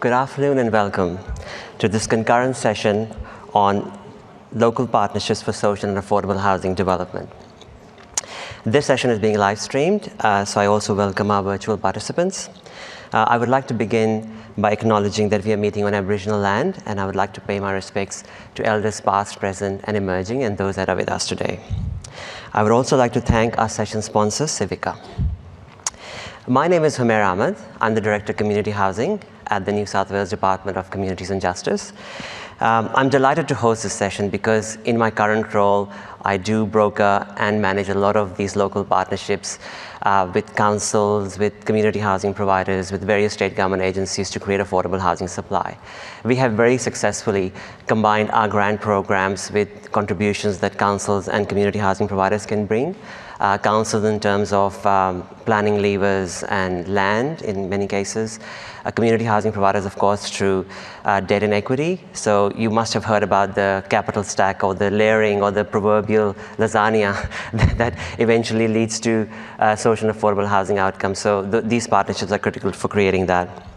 Good afternoon and welcome to this concurrent session on local partnerships for social and affordable housing development. This session is being live streamed, uh, so I also welcome our virtual participants. Uh, I would like to begin by acknowledging that we are meeting on Aboriginal land, and I would like to pay my respects to elders past, present, and emerging, and those that are with us today. I would also like to thank our session sponsor, Civica. My name is Humair Ahmed. I'm the Director of Community Housing at the New South Wales Department of Communities and Justice. Um, I'm delighted to host this session because in my current role, I do broker and manage a lot of these local partnerships uh, with councils, with community housing providers, with various state government agencies to create affordable housing supply. We have very successfully combined our grant programs with contributions that councils and community housing providers can bring uh, councils in terms of um, planning levers and land in many cases. Uh, community housing providers, of course, through uh, debt and equity. So you must have heard about the capital stack or the layering or the proverbial lasagna that eventually leads to uh, social and affordable housing outcomes. So th these partnerships are critical for creating that.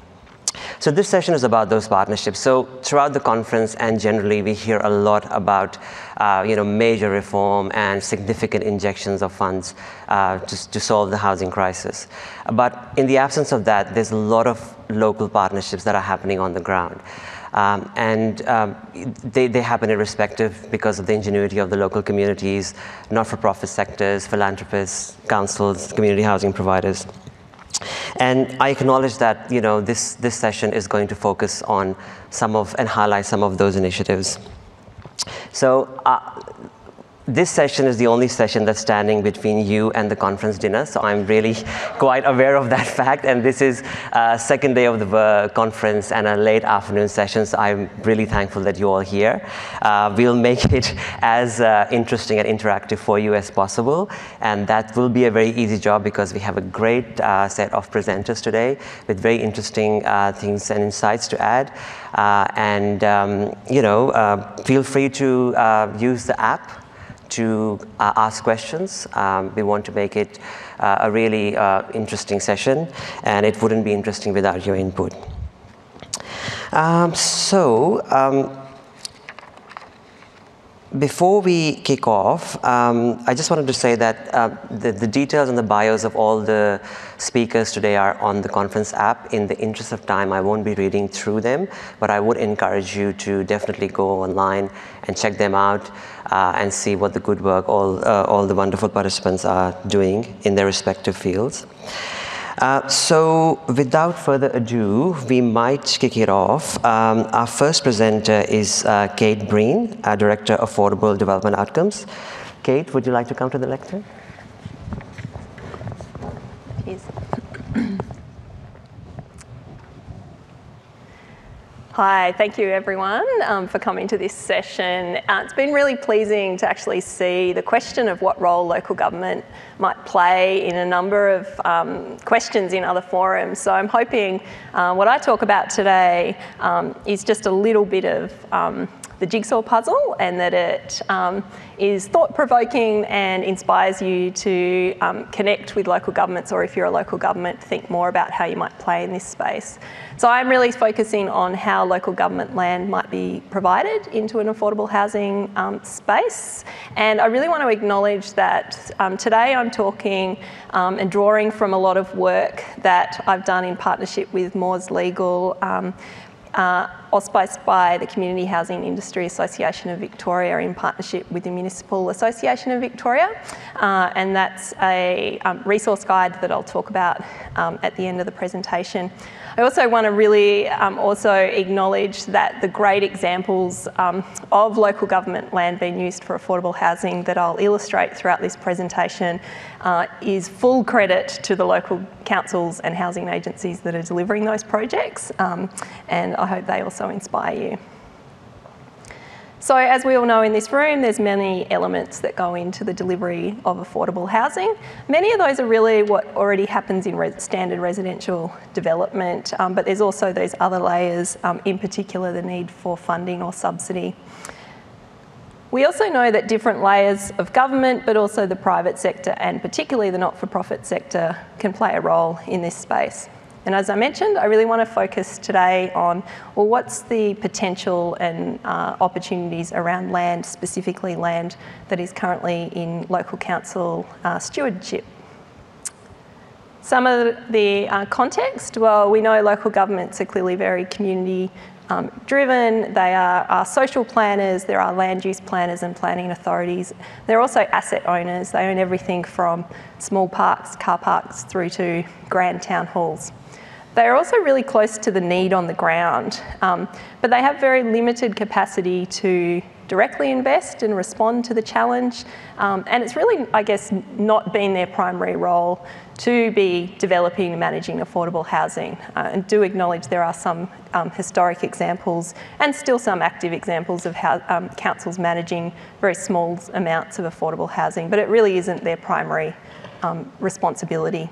So this session is about those partnerships. So throughout the conference and generally we hear a lot about uh, you know, major reform and significant injections of funds uh, to, to solve the housing crisis. But in the absence of that, there's a lot of local partnerships that are happening on the ground. Um, and um, they, they happen irrespective because of the ingenuity of the local communities, not-for-profit sectors, philanthropists, councils, community housing providers. And I acknowledge that you know, this, this session is going to focus on some of and highlight some of those initiatives. So uh, this session is the only session that's standing between you and the conference dinner, so I'm really quite aware of that fact. And this is uh, second day of the uh, conference and a late afternoon session, so I'm really thankful that you're all here. Uh, we'll make it as uh, interesting and interactive for you as possible, and that will be a very easy job because we have a great uh, set of presenters today with very interesting things and insights to add. and um, you know, feel free to use the app to uh, ask questions. Um, we want to make it uh, a really uh, interesting session, and it wouldn't be interesting without your input. Um, so, um, before we kick off, um, I just wanted to say that uh, the, the, details and the bios of all the speakers today are on the conference app. In the interest of time, I won't be reading through them, but I would encourage you to definitely go online and check them out uh, and see what the good work all, uh, all the wonderful participants are doing in their respective fields. Uh, so without further ado, we might kick it off. Um, our first presenter is uh, Kate Breen, Director of Affordable Development Outcomes. Kate, would you like to come to the lectern? Hi, thank you everyone um, for coming to this session. Uh, it's been really pleasing to actually see the question of what role local government might play in a number of um, questions in other forums. So I'm hoping uh, what I talk about today um, is just a little bit of um, the jigsaw puzzle and that it um, is thought-provoking and inspires you to um, connect with local governments or if you're a local government, think more about how you might play in this space. So I'm really focusing on how local government land might be provided into an affordable housing um, space. And I really want to acknowledge that um, today I'm talking um, and drawing from a lot of work that I've done in partnership with Moores Legal, um, uh, auspiced by the Community Housing Industry Association of Victoria in partnership with the Municipal Association of Victoria. Uh, and that's a um, resource guide that I'll talk about um, at the end of the presentation. I also want to really um, also acknowledge that the great examples um, of local government land being used for affordable housing that I'll illustrate throughout this presentation uh, is full credit to the local councils and housing agencies that are delivering those projects. Um, and I hope they also inspire you. So as we all know in this room, there's many elements that go into the delivery of affordable housing. Many of those are really what already happens in re standard residential development, um, but there's also those other layers, um, in particular the need for funding or subsidy. We also know that different layers of government, but also the private sector and particularly the not-for-profit sector can play a role in this space. And as I mentioned, I really want to focus today on, well, what's the potential and uh, opportunities around land, specifically land that is currently in local council uh, stewardship. Some of the uh, context, well, we know local governments are clearly very community um, driven, they are, are, social planners, there are land use planners and planning authorities. They're also asset owners, they own everything from small parks, car parks, through to grand town halls. They are also really close to the need on the ground, um, but they have very limited capacity to directly invest and respond to the challenge. Um, and it's really, I guess, not been their primary role to be developing and managing affordable housing. Uh, and do acknowledge there are some um, historic examples and still some active examples of how um, councils managing very small amounts of affordable housing, but it really isn't their primary um, responsibility.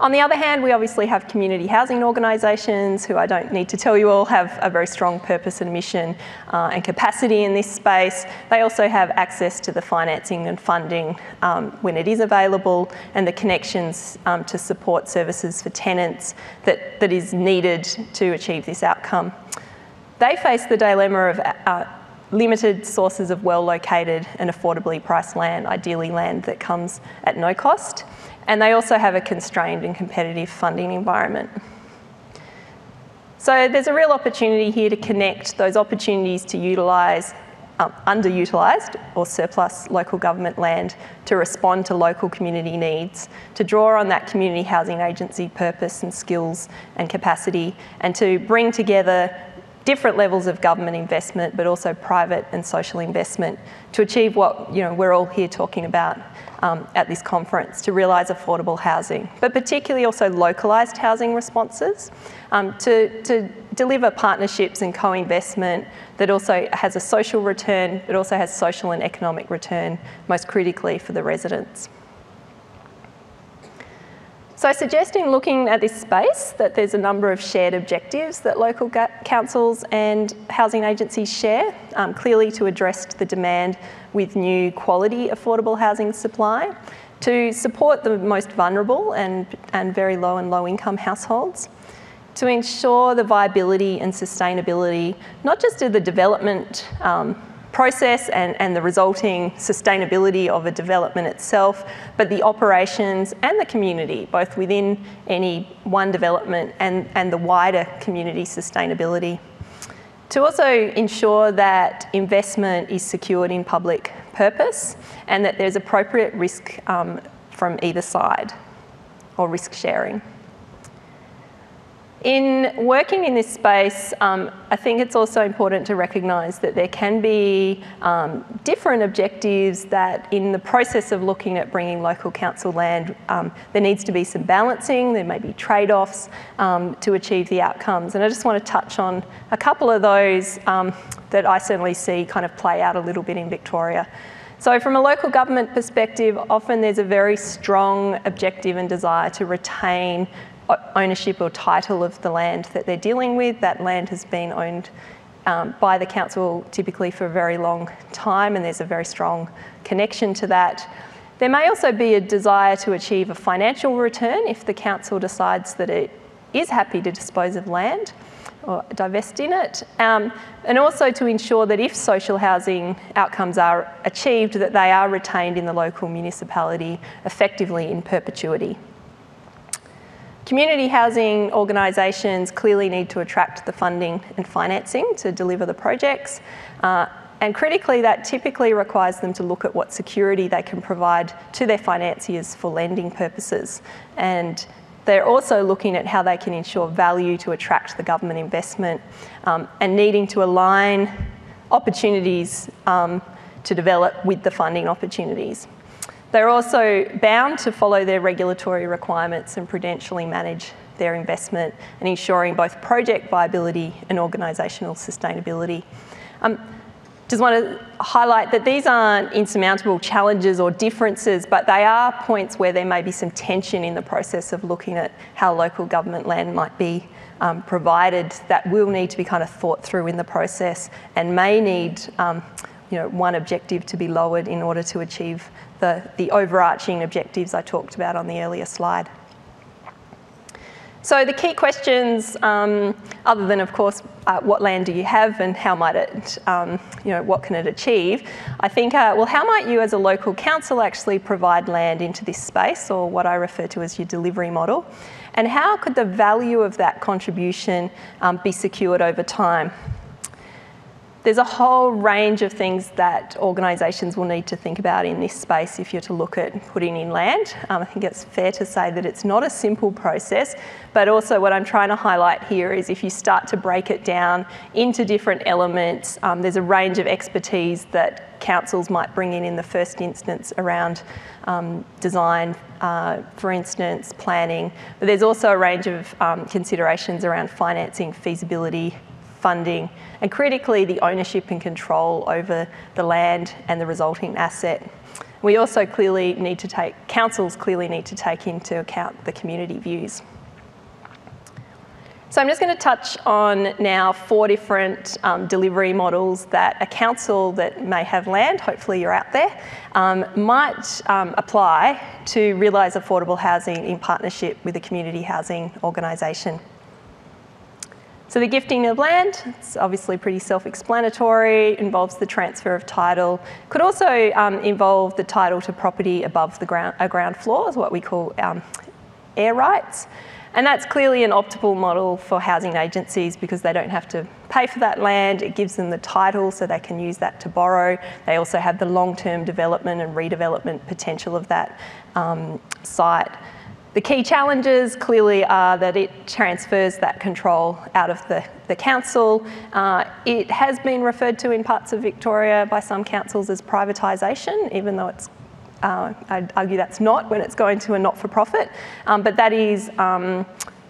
On the other hand, we obviously have community housing organisations who I don't need to tell you all have a very strong purpose and mission uh, and capacity in this space. They also have access to the financing and funding um, when it is available and the connections um, to support services for tenants that, that is needed to achieve this outcome. They face the dilemma of uh, limited sources of well located and affordably priced land, ideally land that comes at no cost and they also have a constrained and competitive funding environment. So there's a real opportunity here to connect those opportunities to utilise um, underutilised or surplus local government land to respond to local community needs, to draw on that community housing agency purpose and skills and capacity, and to bring together different levels of government investment, but also private and social investment to achieve what you know we're all here talking about um, at this conference to realise affordable housing, but particularly also localised housing responses um, to, to deliver partnerships and co-investment that also has a social return, but also has social and economic return, most critically for the residents. So I suggest in looking at this space that there's a number of shared objectives that local councils and housing agencies share, um, clearly to address the demand with new quality affordable housing supply, to support the most vulnerable and, and very low and low income households, to ensure the viability and sustainability, not just of the development um, process and, and the resulting sustainability of a development itself, but the operations and the community, both within any one development and, and the wider community sustainability. To also ensure that investment is secured in public purpose and that there's appropriate risk um, from either side or risk sharing. In working in this space, um, I think it's also important to recognise that there can be um, different objectives that in the process of looking at bringing local council land, um, there needs to be some balancing, there may be trade-offs um, to achieve the outcomes. And I just want to touch on a couple of those um, that I certainly see kind of play out a little bit in Victoria. So from a local government perspective, often there's a very strong objective and desire to retain ownership or title of the land that they're dealing with. That land has been owned um, by the council typically for a very long time, and there's a very strong connection to that. There may also be a desire to achieve a financial return if the council decides that it is happy to dispose of land or divest in it, um, and also to ensure that if social housing outcomes are achieved, that they are retained in the local municipality effectively in perpetuity. Community housing organisations clearly need to attract the funding and financing to deliver the projects. Uh, and critically, that typically requires them to look at what security they can provide to their financiers for lending purposes. And they're also looking at how they can ensure value to attract the government investment um, and needing to align opportunities um, to develop with the funding opportunities. They're also bound to follow their regulatory requirements and prudentially manage their investment and ensuring both project viability and organisational sustainability. Um, just want to highlight that these aren't insurmountable challenges or differences, but they are points where there may be some tension in the process of looking at how local government land might be um, provided that will need to be kind of thought through in the process and may need um, you know, one objective to be lowered in order to achieve the, the overarching objectives I talked about on the earlier slide. So the key questions, um, other than of course, uh, what land do you have and how might it, um, you know, what can it achieve? I think, uh, well, how might you as a local council actually provide land into this space, or what I refer to as your delivery model? And how could the value of that contribution um, be secured over time? There's a whole range of things that organisations will need to think about in this space if you're to look at putting in land. Um, I think it's fair to say that it's not a simple process, but also what I'm trying to highlight here is if you start to break it down into different elements, um, there's a range of expertise that councils might bring in in the first instance around um, design, uh, for instance, planning, but there's also a range of um, considerations around financing, feasibility, funding, and critically the ownership and control over the land and the resulting asset. We also clearly need to take, councils clearly need to take into account the community views. So I'm just going to touch on now four different um, delivery models that a council that may have land, hopefully you're out there, um, might um, apply to realise affordable housing in partnership with a community housing organisation. So the gifting of land, it's obviously pretty self-explanatory, involves the transfer of title. Could also um, involve the title to property above the ground, a ground floor, is what we call um, air rights. And that's clearly an optimal model for housing agencies because they don't have to pay for that land. It gives them the title so they can use that to borrow. They also have the long-term development and redevelopment potential of that um, site. The key challenges clearly are that it transfers that control out of the, the council. Uh, it has been referred to in parts of Victoria by some councils as privatisation, even though it's uh, I'd argue that's not when it's going to a not-for-profit, um, but that is um,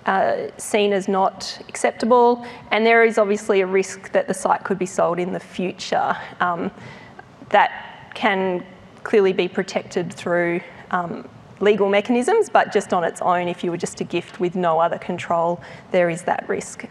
uh, seen as not acceptable, and there is obviously a risk that the site could be sold in the future. Um, that can clearly be protected through um, legal mechanisms, but just on its own, if you were just to gift with no other control, there is that risk.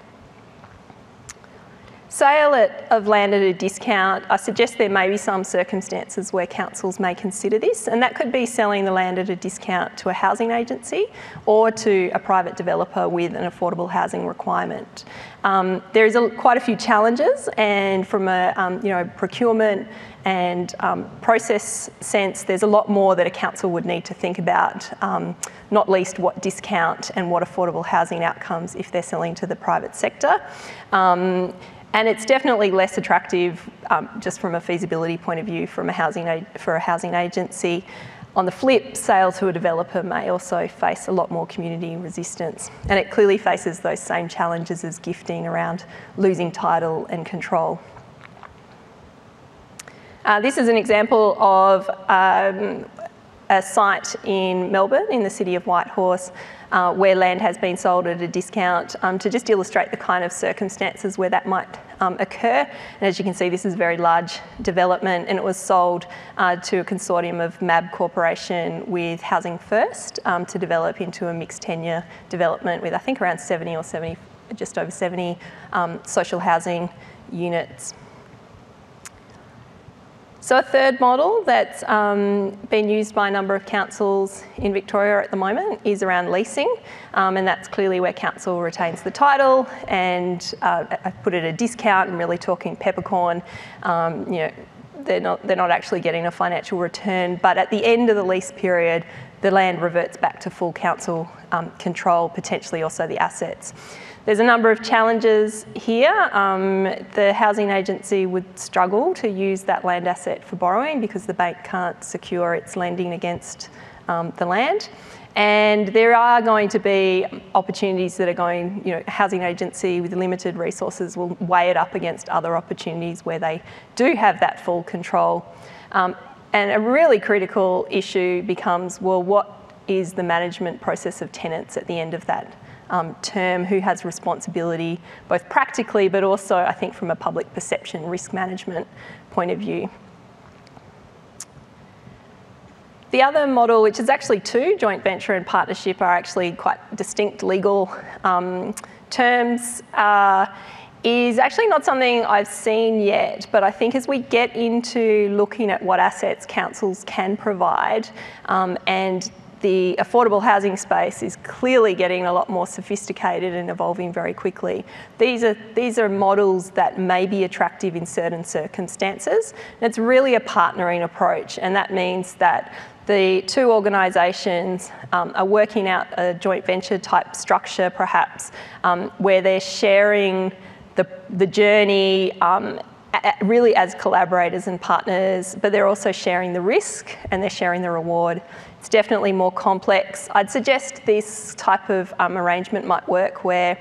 Sale at, of land at a discount, I suggest there may be some circumstances where councils may consider this, and that could be selling the land at a discount to a housing agency or to a private developer with an affordable housing requirement. Um, there is a, quite a few challenges, and from a um, you know procurement and um, process sense, there's a lot more that a council would need to think about, um, not least what discount and what affordable housing outcomes if they're selling to the private sector. And it's definitely less attractive um, just from a feasibility point of view from a housing for a housing agency. On the flip, sale to a developer may also face a lot more community resistance. And it clearly faces those same challenges as gifting around losing title and control. Uh, this is an example of um, a site in Melbourne, in the city of Whitehorse, uh, where land has been sold at a discount um, to just illustrate the kind of circumstances where that might um, occur. And as you can see, this is a very large development and it was sold uh, to a consortium of MAB Corporation with Housing First um, to develop into a mixed tenure development with I think around 70 or 70, just over 70 um, social housing units. So a third model that's um, been used by a number of councils in Victoria at the moment is around leasing, um, and that's clearly where council retains the title and uh, I put it a discount and really talking peppercorn, um, you know, they're not, they're not actually getting a financial return, but at the end of the lease period, the land reverts back to full council um, control, potentially also the assets. There's a number of challenges here. Um, the housing agency would struggle to use that land asset for borrowing because the bank can't secure its lending against um, the land. And there are going to be opportunities that are going, you know, housing agency with limited resources will weigh it up against other opportunities where they do have that full control. Um, and a really critical issue becomes, well, what is the management process of tenants at the end of that um, term, who has responsibility, both practically but also, I think, from a public perception risk management point of view. The other model, which is actually two, joint venture and partnership, are actually quite distinct legal um, terms. Uh, is actually not something I've seen yet, but I think as we get into looking at what assets councils can provide um, and the affordable housing space is clearly getting a lot more sophisticated and evolving very quickly. These are, these are models that may be attractive in certain circumstances. And it's really a partnering approach, and that means that the two organisations um, are working out a joint venture type structure, perhaps, um, where they're sharing the, the journey um, really as collaborators and partners, but they're also sharing the risk and they're sharing the reward. It's definitely more complex. I'd suggest this type of um, arrangement might work where,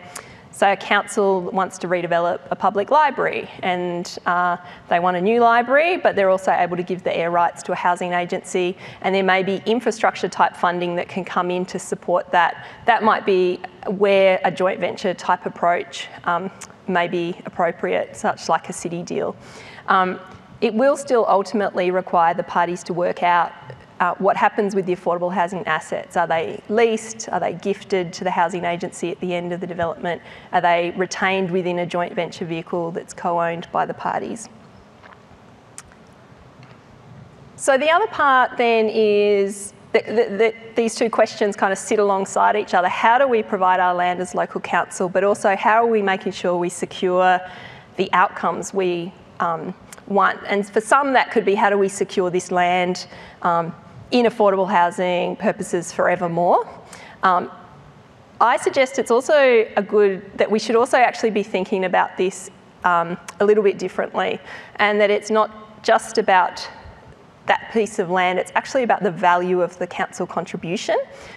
say, a council wants to redevelop a public library and uh, they want a new library, but they're also able to give the air rights to a housing agency, and there may be infrastructure type funding that can come in to support that. That might be where a joint venture type approach um, may be appropriate, such like a city deal. Um, it will still ultimately require the parties to work out uh, what happens with the affordable housing assets. Are they leased? Are they gifted to the housing agency at the end of the development? Are they retained within a joint venture vehicle that's co owned by the parties? So, the other part then is that, that, that these two questions kind of sit alongside each other. How do we provide our land as local council, but also how are we making sure we secure the outcomes we um, want? And for some, that could be how do we secure this land um, in affordable housing purposes forevermore. Um, I suggest it's also a good that we should also actually be thinking about this um, a little bit differently, and that it's not just about that piece of land, it's actually about the value of the council contribution,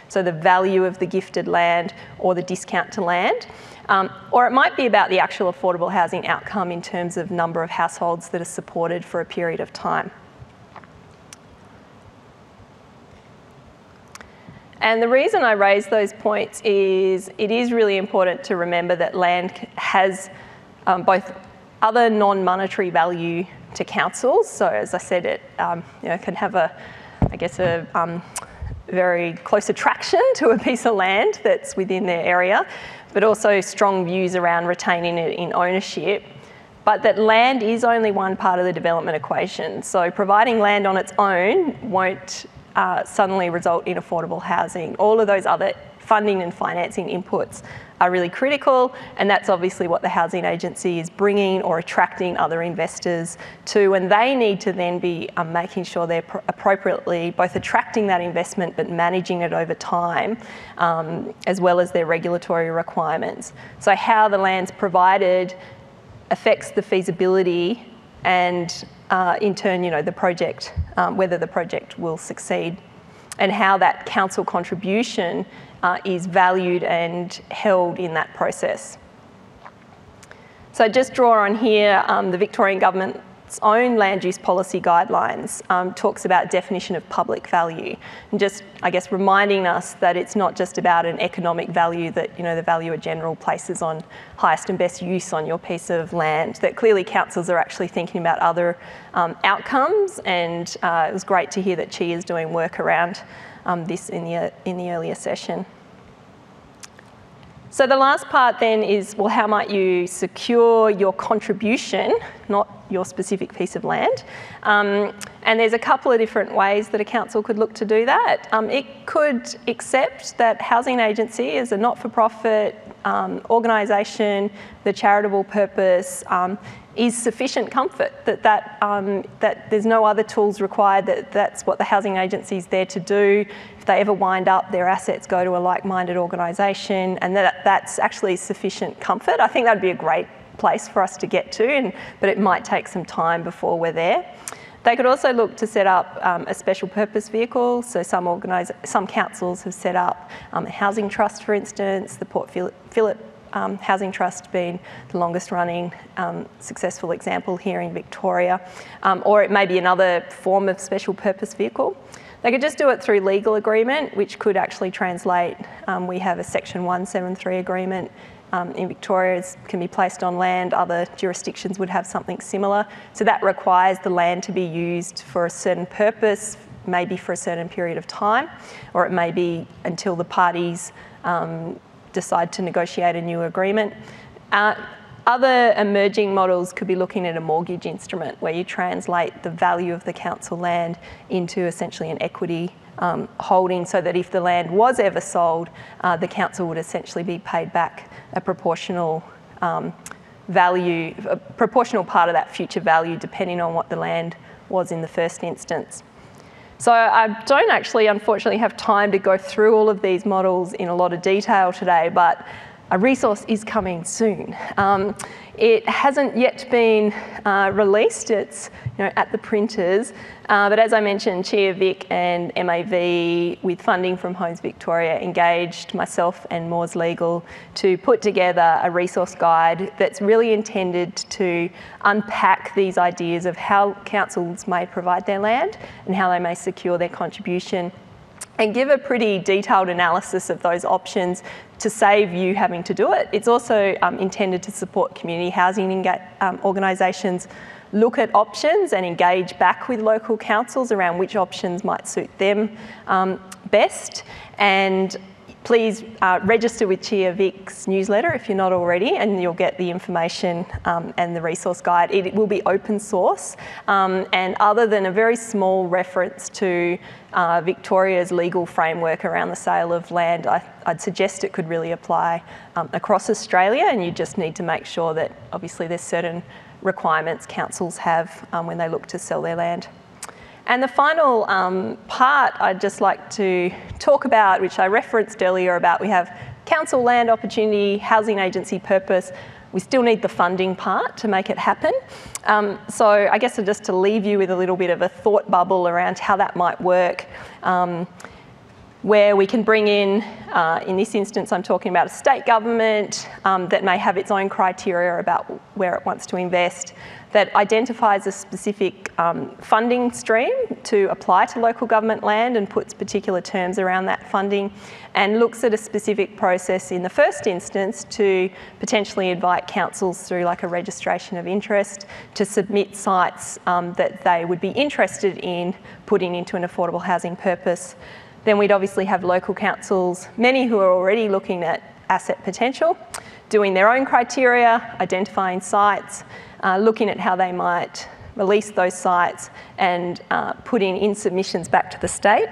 so the value of the gifted land or the discount to land. Um, or it might be about the actual affordable housing outcome in terms of number of households that are supported for a period of time. And the reason I raise those points is it is really important to remember that land has um, both other non-monetary value to councils. So as I said, it um, you know, can have a, I guess, a um, very close attraction to a piece of land that's within their area, but also strong views around retaining it in ownership. But that land is only one part of the development equation. So providing land on its own won't uh, suddenly result in affordable housing. All of those other funding and financing inputs are really critical, and that's obviously what the housing agency is bringing or attracting other investors to, and they need to then be um, making sure they're pr- appropriately both attracting that investment but managing it over time, um, as well as their regulatory requirements. So, how the land's provided affects the feasibility and uh, in turn, you know, the project, um, whether the project will succeed, and how that council contribution uh, is valued and held in that process. So just draw on here um, the Victorian Government its own land use policy guidelines um, talks about definition of public value and just I guess reminding us that it's not just about an economic value that you know the valuer general places on highest and best use on your piece of land that clearly councils are actually thinking about other um, outcomes and uh, it was great to hear that Chi is doing work around um, this in the, in the earlier session. So the last part then is, well, how might you secure your contribution, not your specific piece of land? Um, and there's a couple of different ways that a council could look to do that. Um, it could accept that housing agency is a not-for-profit um, organisation, the charitable purpose um, is sufficient comfort that, that, um, that there's no other tools required, that that's what the housing agency is there to do. If they ever wind up, their assets go to a like-minded organisation and that, that's actually sufficient comfort. I think that'd be a great place for us to get to, and, but it might take some time before we're there. They could also look to set up um, a special purpose vehicle. So some organise, some councils have set up um, a housing trust, for instance. The Port Phillip um, Housing Trust being the longest running um, successful example here in Victoria, um, or it may be another form of special purpose vehicle. They could just do it through legal agreement, which could actually translate. Um, we have a Section 173 agreement um, in Victoria can be placed on land. Other jurisdictions would have something similar. So that requires the land to be used for a certain purpose, maybe for a certain period of time, or it may be until the parties um, decide to negotiate a new agreement. Uh, other emerging models could be looking at a mortgage instrument where you translate the value of the council land into essentially an equity um, holding so that if the land was ever sold, uh, the council would essentially be paid back a proportional um, value, a proportional part of that future value depending on what the land was in the first instance. So I don't actually, unfortunately, have time to go through all of these models in a lot of detail today, but a resource is coming soon. Um, it hasn't yet been uh, released, it's you know, at the printers, uh, but as I mentioned, Chia Vic and MAV, with funding from Homes Victoria, engaged myself and Moores Legal to put together a resource guide that's really intended to unpack these ideas of how councils may provide their land and how they may secure their contribution and give a pretty detailed analysis of those options to save you having to do it. It's also um, intended to support community housing um, organisations look at options and engage back with local councils around which options might suit them um, best. And please uh, register with Chia Vic's newsletter if you're not already, and you'll get the information um, and the resource guide. It will be open source, um, and other than a very small reference to uh, Victoria's legal framework around the sale of land, I, would suggest it could really apply um, across Australia, and you just need to make sure that obviously there's certain requirements councils have um, when they look to sell their land. And the final um, part I'd just like to talk about, which I referenced earlier about we have council land opportunity, housing agency purpose, we still need the funding part to make it happen. Um, so I guess just to leave you with a little bit of a thought bubble around how that might work. Um, where we can bring in, uh, in this instance, I'm talking about a state government um, that may have its own criteria about where it wants to invest, that identifies a specific um, funding stream to apply to local government land and puts particular terms around that funding, and looks at a specific process in the first instance to potentially invite councils through like a registration of interest to submit sites um, that they would be interested in putting into an affordable housing purpose. Then we'd obviously have local councils, many who are already looking at asset potential, doing their own criteria, identifying sites, uh, looking at how they might release those sites and uh, putting in submissions back to the state.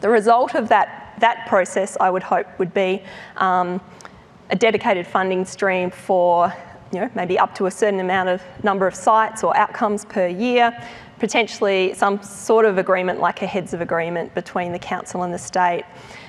The result of that, that process, I would hope, would be um, a dedicated funding stream for you know, maybe up to a certain amount of number of sites or outcomes per year, potentially some sort of agreement like a heads of agreement between the council and the state.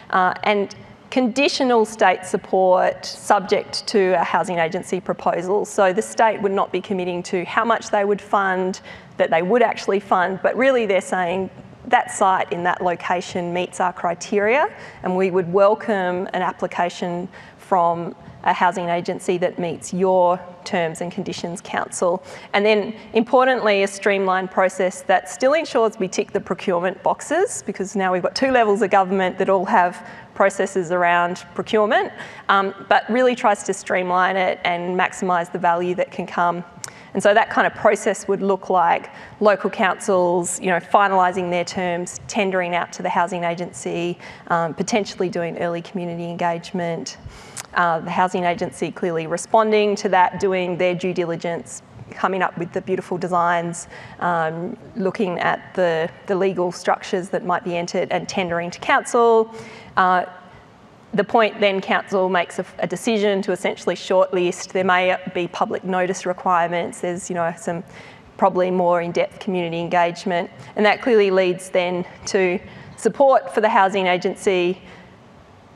Uh, and conditional state support subject to a housing agency proposal. So the state would not be committing to how much they would fund, that they would actually fund, but really they're saying that site in that location meets our criteria and we would welcome an application from a housing agency that meets your terms and conditions council. And then importantly, a streamlined process that still ensures we tick the procurement boxes because now we've got two levels of government that all have processes around procurement, um, but really tries to streamline it and maximise the value that can come. And so that kind of process would look like local councils, you know, finalising their terms, tendering out to the housing agency, um, potentially doing early community engagement, uh, the housing agency clearly responding to that, doing their due diligence, coming up with the beautiful designs, um, looking at the, the legal structures that might be entered and tendering to council. Uh, the point then council makes a, a, decision to essentially shortlist. There may be public notice requirements. There's you know some probably more in-depth community engagement, and that clearly leads then to support for the housing agency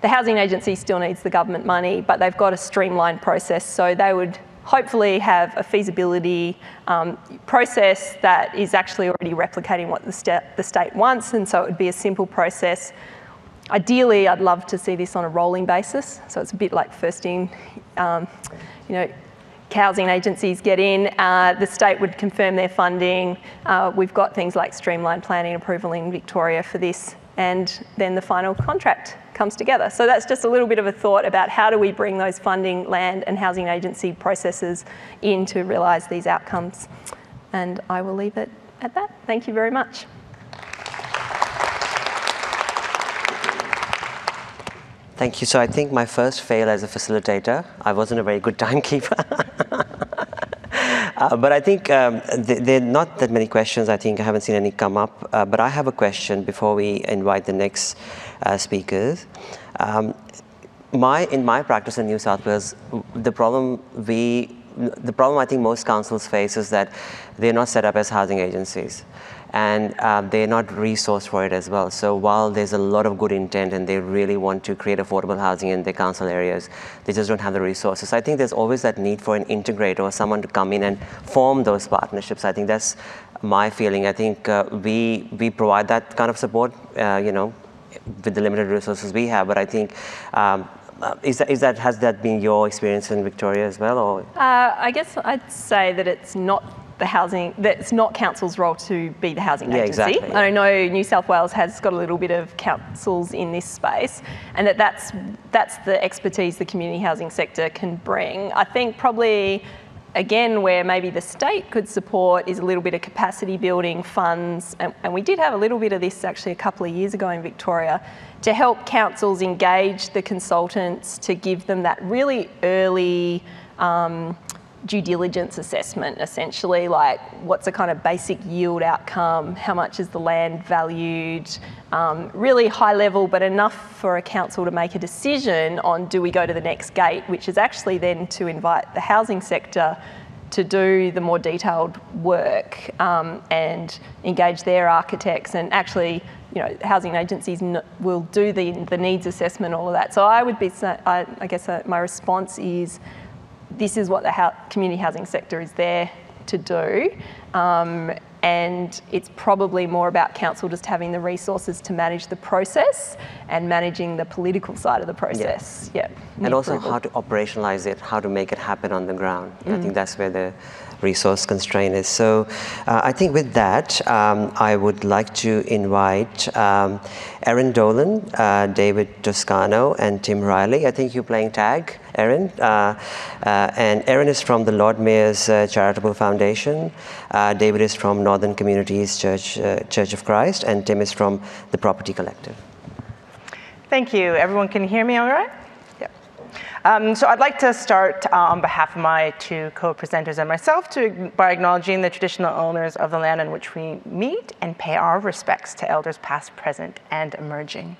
the housing agency still needs the government money, but they've got a streamlined process, so they would hopefully have a feasibility um, process that is actually already replicating what the, st the state wants, and so it would be a simple process. Ideally, I'd love to see this on a rolling basis, so it's a bit like first in, um, you know, housing agencies get in, uh, the state would confirm their funding. Uh, we've got things like streamlined planning approval in Victoria for this, and then the final contract comes together. So that's just a little bit of a thought about how do we bring those funding, land and housing agency processes in to realise these outcomes. And I will leave it at that. Thank you very much. Thank you. So I think my first fail as a facilitator, I wasn't a very good timekeeper. Uh, but I think um, th- there are not that many questions. I think I haven't seen any come up. Uh, but I have a question before we invite the next uh, speakers. Um, my in my practice in New South Wales, the problem we the problem I think most councils face is that they're not set up as housing agencies and uh, they're not resourced for it as well. So while there's a lot of good intent and they really want to create affordable housing in their council areas, they just don't have the resources. I think there's always that need for an integrator or someone to come in and form those partnerships. I think that's my feeling. I think uh, we we provide that kind of support, uh, you know, with the limited resources we have. But I think. Um, uh, is that, is that has that been your experience in Victoria as well, or? Uh, I guess I'd say that it's not the housing, that it's not council's role to be the housing Yeah, agency. exactly, yeah. I know New South Wales has got a little bit of councils in this space, and that that's, that's the expertise the community housing sector can bring. I think probably, again, where maybe the state could support is a little bit of capacity building funds, and, and we did have a little bit of this actually a couple of years ago in Victoria, to help councils engage the consultants to give them that really early um, due diligence assessment essentially like what's a kind of basic yield outcome? How much is the land valued? Um, really high level but enough for a council to make a decision on do we go to the next gate which is actually then to invite the housing sector to do the more detailed work um, and engage their architects and actually you know housing agencies will do the, the needs assessment all of that. So i would be I, I guess uh, my response is this is what the community housing sector is there to do. Um, and it's probably more about council just having the resources to manage the process and managing the political side of the process. Yeah. and also how to operationalize it, how to make it happen on the ground. I think that's where the resource constraint is. So uh, I think with that, um, I would like to invite um, Erin Dolan, uh, David Toscano, and Tim Riley. I think you're playing tag, Erin. Uh, uh, and Erin is from the Lord Mayor's uh, Charitable Foundation. Uh, David is from Northern Communities Church, Church of Christ, and Tim is from the Property Collective. Thank you. Everyone can hear me all right? Um, so I'd like to start uh, on behalf of my two co-presenters and myself to, by acknowledging the traditional owners of the land on which we meet and pay our respects to elders past, present, and emerging.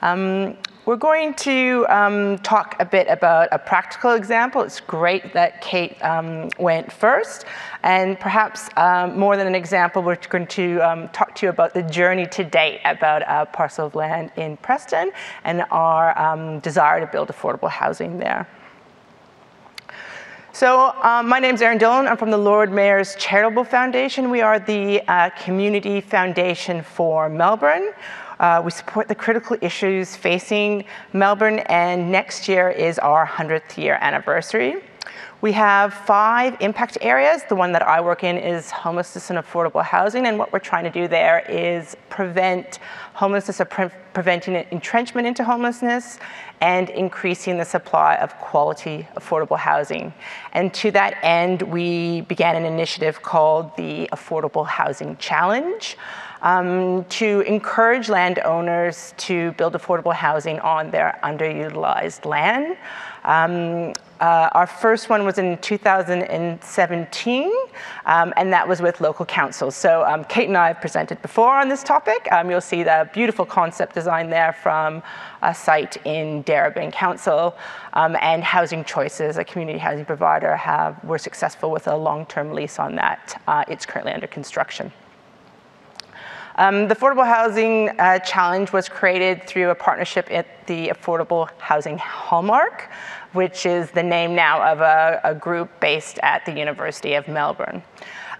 Um, we're going to um, talk a bit about a practical example. It's great that Kate um, went first. And perhaps um, more than an example, we're going to um, talk to you about the journey to date about a parcel of land in Preston and our um, desire to build affordable housing there. So, um, my name is Erin Dolan. I'm from the Lord Mayor's Charitable Foundation. We are the uh, community foundation for Melbourne. Uh, we support the critical issues facing Melbourne, and next year is our 100th year anniversary. We have five impact areas. The one that I work in is homelessness and affordable housing, and what we're trying to do there is prevent homelessness or pre- preventing entrenchment into homelessness and increasing the supply of quality affordable housing. And to that end, we began an initiative called the Affordable Housing Challenge. um, to encourage landowners to build affordable housing on their underutilized land. Um, uh, our first one was in 2017, um, and that was with local councils. So um, Kate and I have presented before on this topic. Um, you'll see the beautiful concept design there from a site in Darebin Council, um, and Housing Choices, a community housing provider, have were successful with a long-term lease on that. Uh, it's currently under construction. Um, the Affordable Housing uh, Challenge was created through a partnership at the Affordable Housing Hallmark, which is the name now of a, a group based at the University of Melbourne.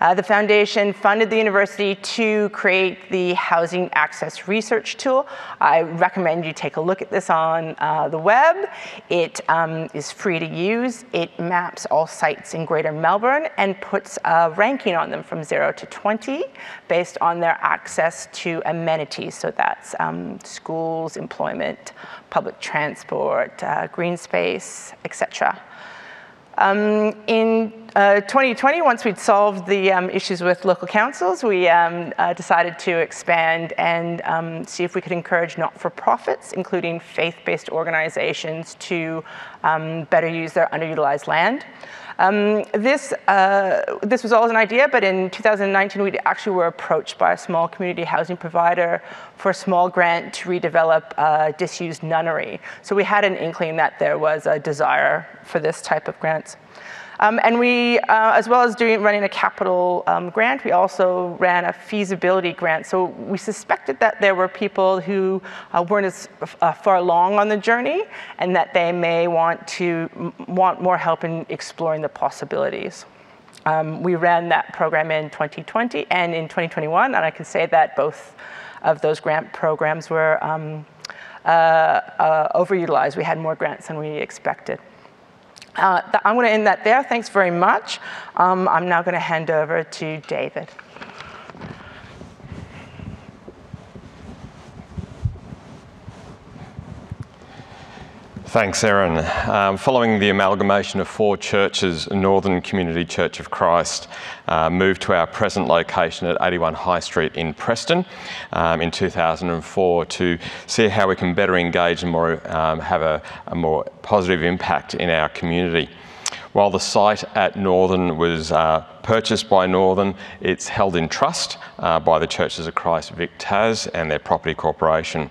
Uh, the foundation funded the university to create the Housing Access Research Tool. I recommend you take a look at this on uh, the web. It um, is free to use. It maps all sites in Greater Melbourne and puts a ranking on them from 0 to 20 based on their access to amenities. So that's um, schools, employment, public transport, uh, green space, etc. Um, in uh, 2020, once we'd solved the um, issues with local councils, we um, uh, decided to expand and um, see if we could encourage not-for-profits, including faith-based organizations, to um, better use their underutilized land. Um, this, uh, this was always an idea, but in 2019 we actually were approached by a small community housing provider for a small grant to redevelop a disused nunnery. So we had an inkling that there was a desire for this type of grants. Um, and we, uh, as well as doing, running a capital um, grant, we also ran a feasibility grant. So we suspected that there were people who uh, weren't as uh, far along on the journey and that they may want to want more help in exploring the possibilities. Um, we ran that program in 2020 and in 2021, and I can say that both of those grant programs were um, uh, uh, overutilized. We had more grants than we expected. Uh, I'm going to end that there. Thanks very much. Um, I'm now going to hand over to David. Thanks, Erin. Um, following the amalgamation of four churches, Northern Community Church of Christ uh, moved to our present location at 81 High Street in Preston um, in 2004 to see how we can better engage and more, um, have a, a, more positive impact in our community. While the site at Northern was uh, purchased by Northern, it's held in trust uh, by the Churches of Christ Vic Tas and their property corporation.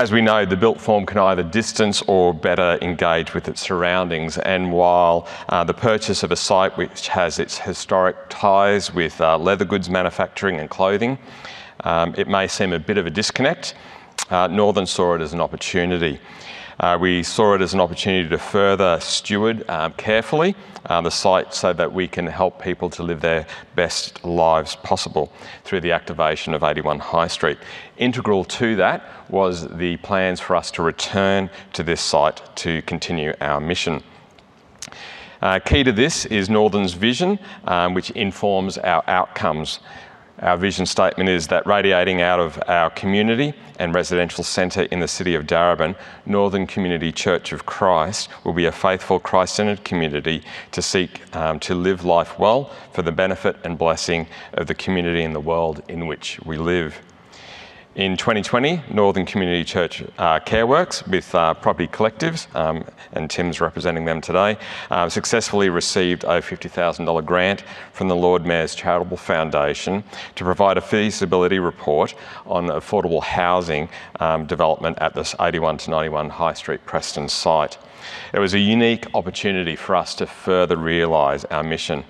As we know, the built form can either distance or better engage with its surroundings. And while uh, the purchase of a site which has its historic ties with uh, leather goods manufacturing and clothing, um, it may seem a bit of a disconnect. Uh, Northern saw it as an opportunity. Uh, we saw it as an opportunity to further steward um, carefully uh, the site so that we can help people to live their best lives possible through the activation of 81 High Street. Integral to that was the plans for us to return to this site to continue our mission. Uh, key to this is Northern's vision, um, which informs our outcomes. Our vision statement is that radiating out of our community and residential centre in the city of Darebin, Northern Community Church of Christ will be a faithful Christ centred community to seek um, to live life well for the benefit and blessing of the community and the world in which we live. In 2020, Northern Community Church uh, CareWorks with uh, property collectives, um, and Tim's representing them today, uh, successfully received a $50,000 grant from the Lord Mayor's Charitable Foundation to provide a feasibility report on affordable housing um, development at this 81 to 91 High Street Preston site. It was a unique opportunity for us to further realise our mission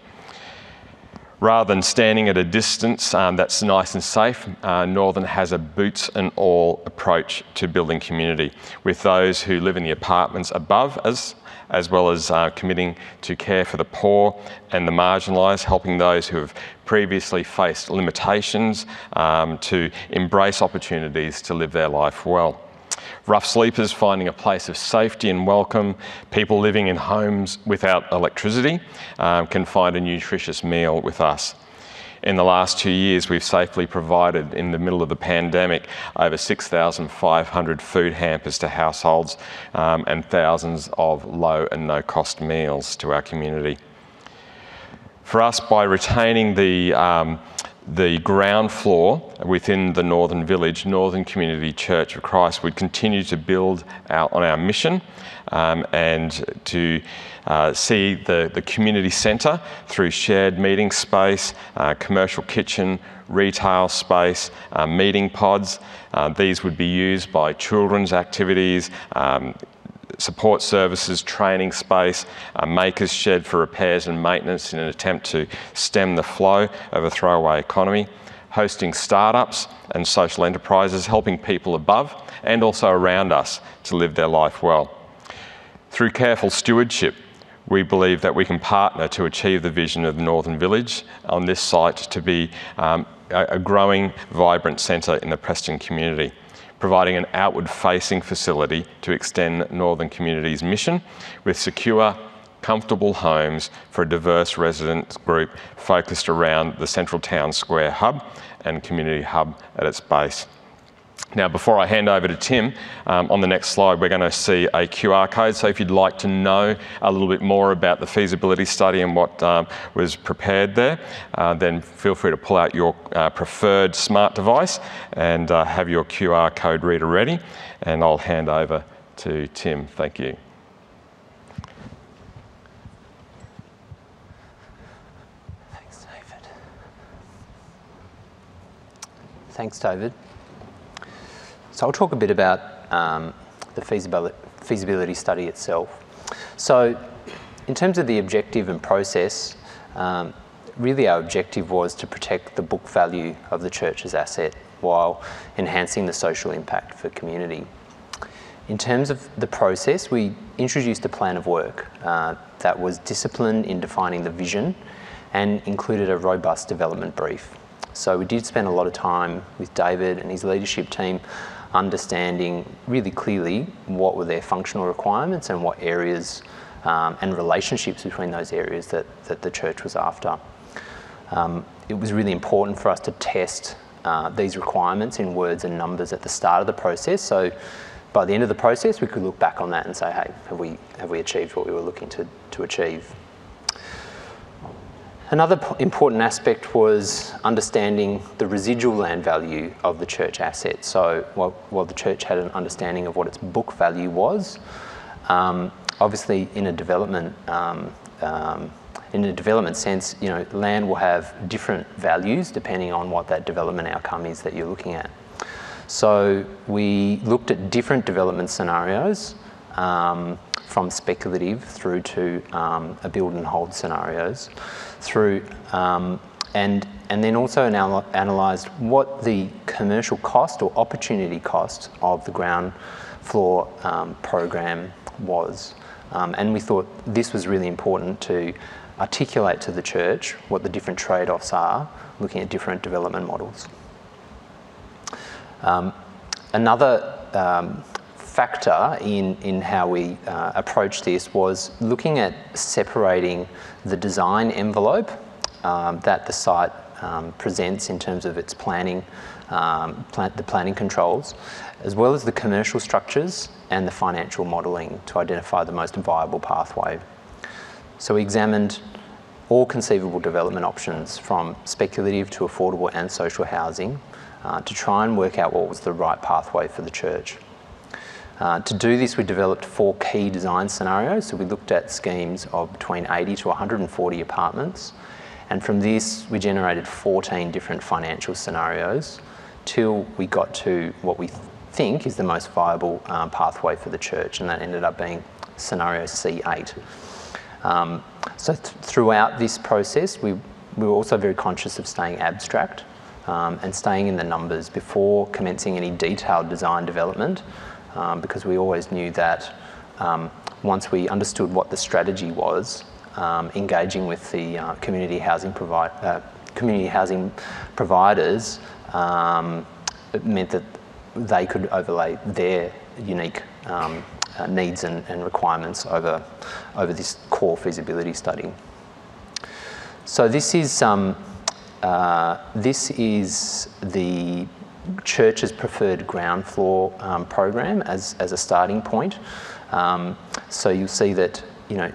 rather than standing at a distance um, that's nice and safe, uh, Northern has a boots and all approach to building community with those who live in the apartments above us, as well as uh, committing to care for the poor and the marginalised, helping those who have previously faced limitations um, to embrace opportunities to live their life well rough sleepers finding a place of safety and welcome, people living in homes without electricity um, can find a nutritious meal with us. In the last two years, we've safely provided, in the middle of the pandemic, over 6,500 food hampers to households um, and thousands of low and no cost meals to our community. For us, by retaining the um, the ground floor within the Northern Village, Northern Community Church of Christ would continue to build out on our mission um, and to uh, see the, the community centre through shared meeting space, uh, commercial kitchen, retail space, uh, meeting pods. Uh, these would be used by children's activities, um, support services, training space, a maker's shed for repairs and maintenance in an attempt to stem the flow of a throwaway economy, hosting startups and social enterprises, helping people above and also around us to live their life well. Through careful stewardship, we believe that we can partner to achieve the vision of the Northern Village on this site to be um, a growing, vibrant centre in the Preston community providing an outward facing facility to extend Northern Community's mission with secure, comfortable homes for a diverse residents group focused around the central town square hub and community hub at its base. Now, before I hand over to Tim, um, on the next slide, we're going to see a QR code. So, if you'd like to know a little bit more about the feasibility study and what um, was prepared there, uh, then feel free to pull out your uh, preferred smart device and uh, have your QR code reader ready. And I'll hand over to Tim. Thank you. Thanks, David. Thanks, David. So I'll talk a bit about um, the feasibility, feasibility study itself. So in terms of the objective and process, um, really our objective was to protect the book value of the church's asset while enhancing the social impact for community. In terms of the process, we introduced a plan of work uh, that was disciplined in defining the vision and included a robust development brief. So we did spend a lot of time with David and his leadership team understanding really clearly what were their functional requirements and what areas um, and relationships between those areas that, that the church was after. Um, it was really important for us to test uh, these requirements in words and numbers at the start of the process. So by the end of the process, we could look back on that and say, hey, have we, have we achieved what we were looking to, to achieve? Another important aspect was understanding the residual land value of the church asset. So while, the church had an understanding of what its book value was, um, obviously in a development um, um, in a development sense, you know, land will have different values depending on what that development outcome is that you're looking at. So we looked at different development scenarios um, from speculative through to um, a build and hold scenarios through um, and and then also anal- analysed what the commercial cost or opportunity cost of the ground floor um, program was. Um, and we thought this was really important to articulate to the church what the different trade offs are, looking at different development models. Um, another um, factor in, in how we uh, approached this was looking at separating the design envelope um, that the site um, presents in terms of its planning, um, plan, the planning controls, as well as the commercial structures and the financial modelling to identify the most viable pathway. So we examined all conceivable development options from speculative to affordable and social housing uh, to try and work out what was the right pathway for the church. Uh, to do this, we developed four key design scenarios. So we looked at schemes of between 80 to 140 apartments. And from this, we generated 14 different financial scenarios till we got to what we think is the most viable um, pathway for the church, and that ended up being scenario C8. Um, so th- throughout this process, we, we were also very conscious of staying abstract um, and staying in the numbers before commencing any detailed design development, um, because we always knew that um, once we understood what the strategy was, um, engaging with the uh, community housing provi- uh, community housing providers um, meant that they could overlay their unique um, uh, needs and, and, requirements over, over this core feasibility study. So this is, um, uh, this is the church's preferred ground floor um, program as, as a starting point. Um, so you'll see that, you know,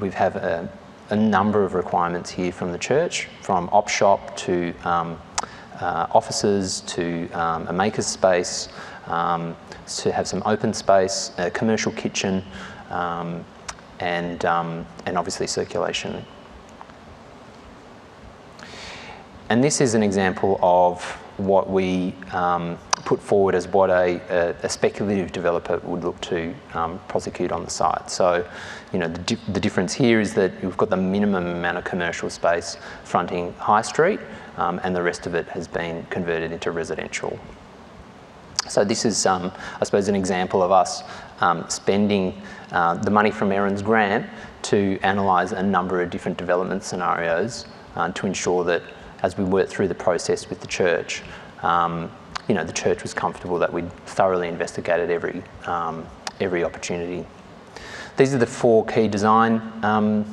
we have a, a, number of requirements here from the church, from op shop to um, uh, offices to um, a maker's space, um, to have some open space, a commercial kitchen, um, and, and obviously circulation. And this is an example of what we um, put forward as what a, a, a, speculative developer would look to um, prosecute on the site. So, you know, the, di the, difference here is that we've got the minimum amount of commercial space fronting High Street, um, and the rest of it has been converted into residential. So this is, um, I suppose, an example of us um, spending uh, the money from Erin's grant to analyse a number of different development scenarios uh, to ensure that as we worked through the process with the church, um, you know, the church was comfortable that we'd thoroughly investigated every, um, every opportunity. These are the four key design um,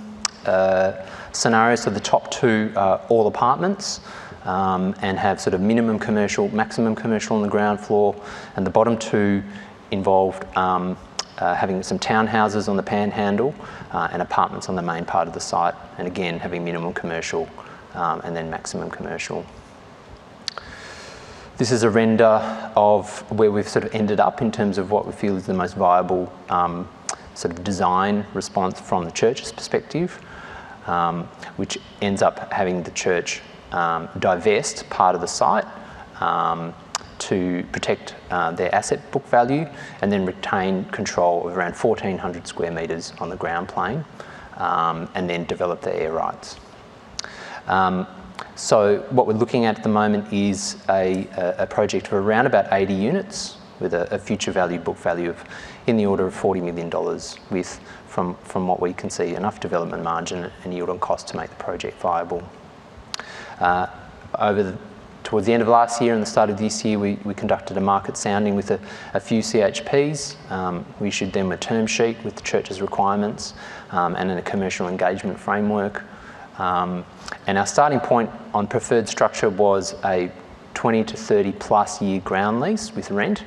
uh, scenarios. So the top two are all apartments um, and have sort of minimum commercial, maximum commercial on the ground floor, and the bottom two involved um, uh, having some townhouses on the panhandle uh, and apartments on the main part of the site, and again having minimum commercial and then maximum commercial. This is a render of where we've sort of ended up in terms of what we feel is the most viable um, sort of design response from the church's perspective, um, which ends up having the church um, divest part of the site um, to protect uh, their asset book value and then retain control of around 1,400 square metres on the ground plane um, and then develop the air rights. Um, so what we're looking at at the moment is a, a project of around about 80 units with a, a, future value book value of in the order of $40 million with, from, from what we can see, enough development margin and yield on cost to make the project viable. Uh, over the, towards the end of last year and the start of this year, we, we conducted a market sounding with a, a few CHPs. Um, we issued them a term sheet with the church's requirements um, and in a commercial engagement framework. Um, and our starting point on preferred structure was a 20 to 30 plus year ground lease with rent,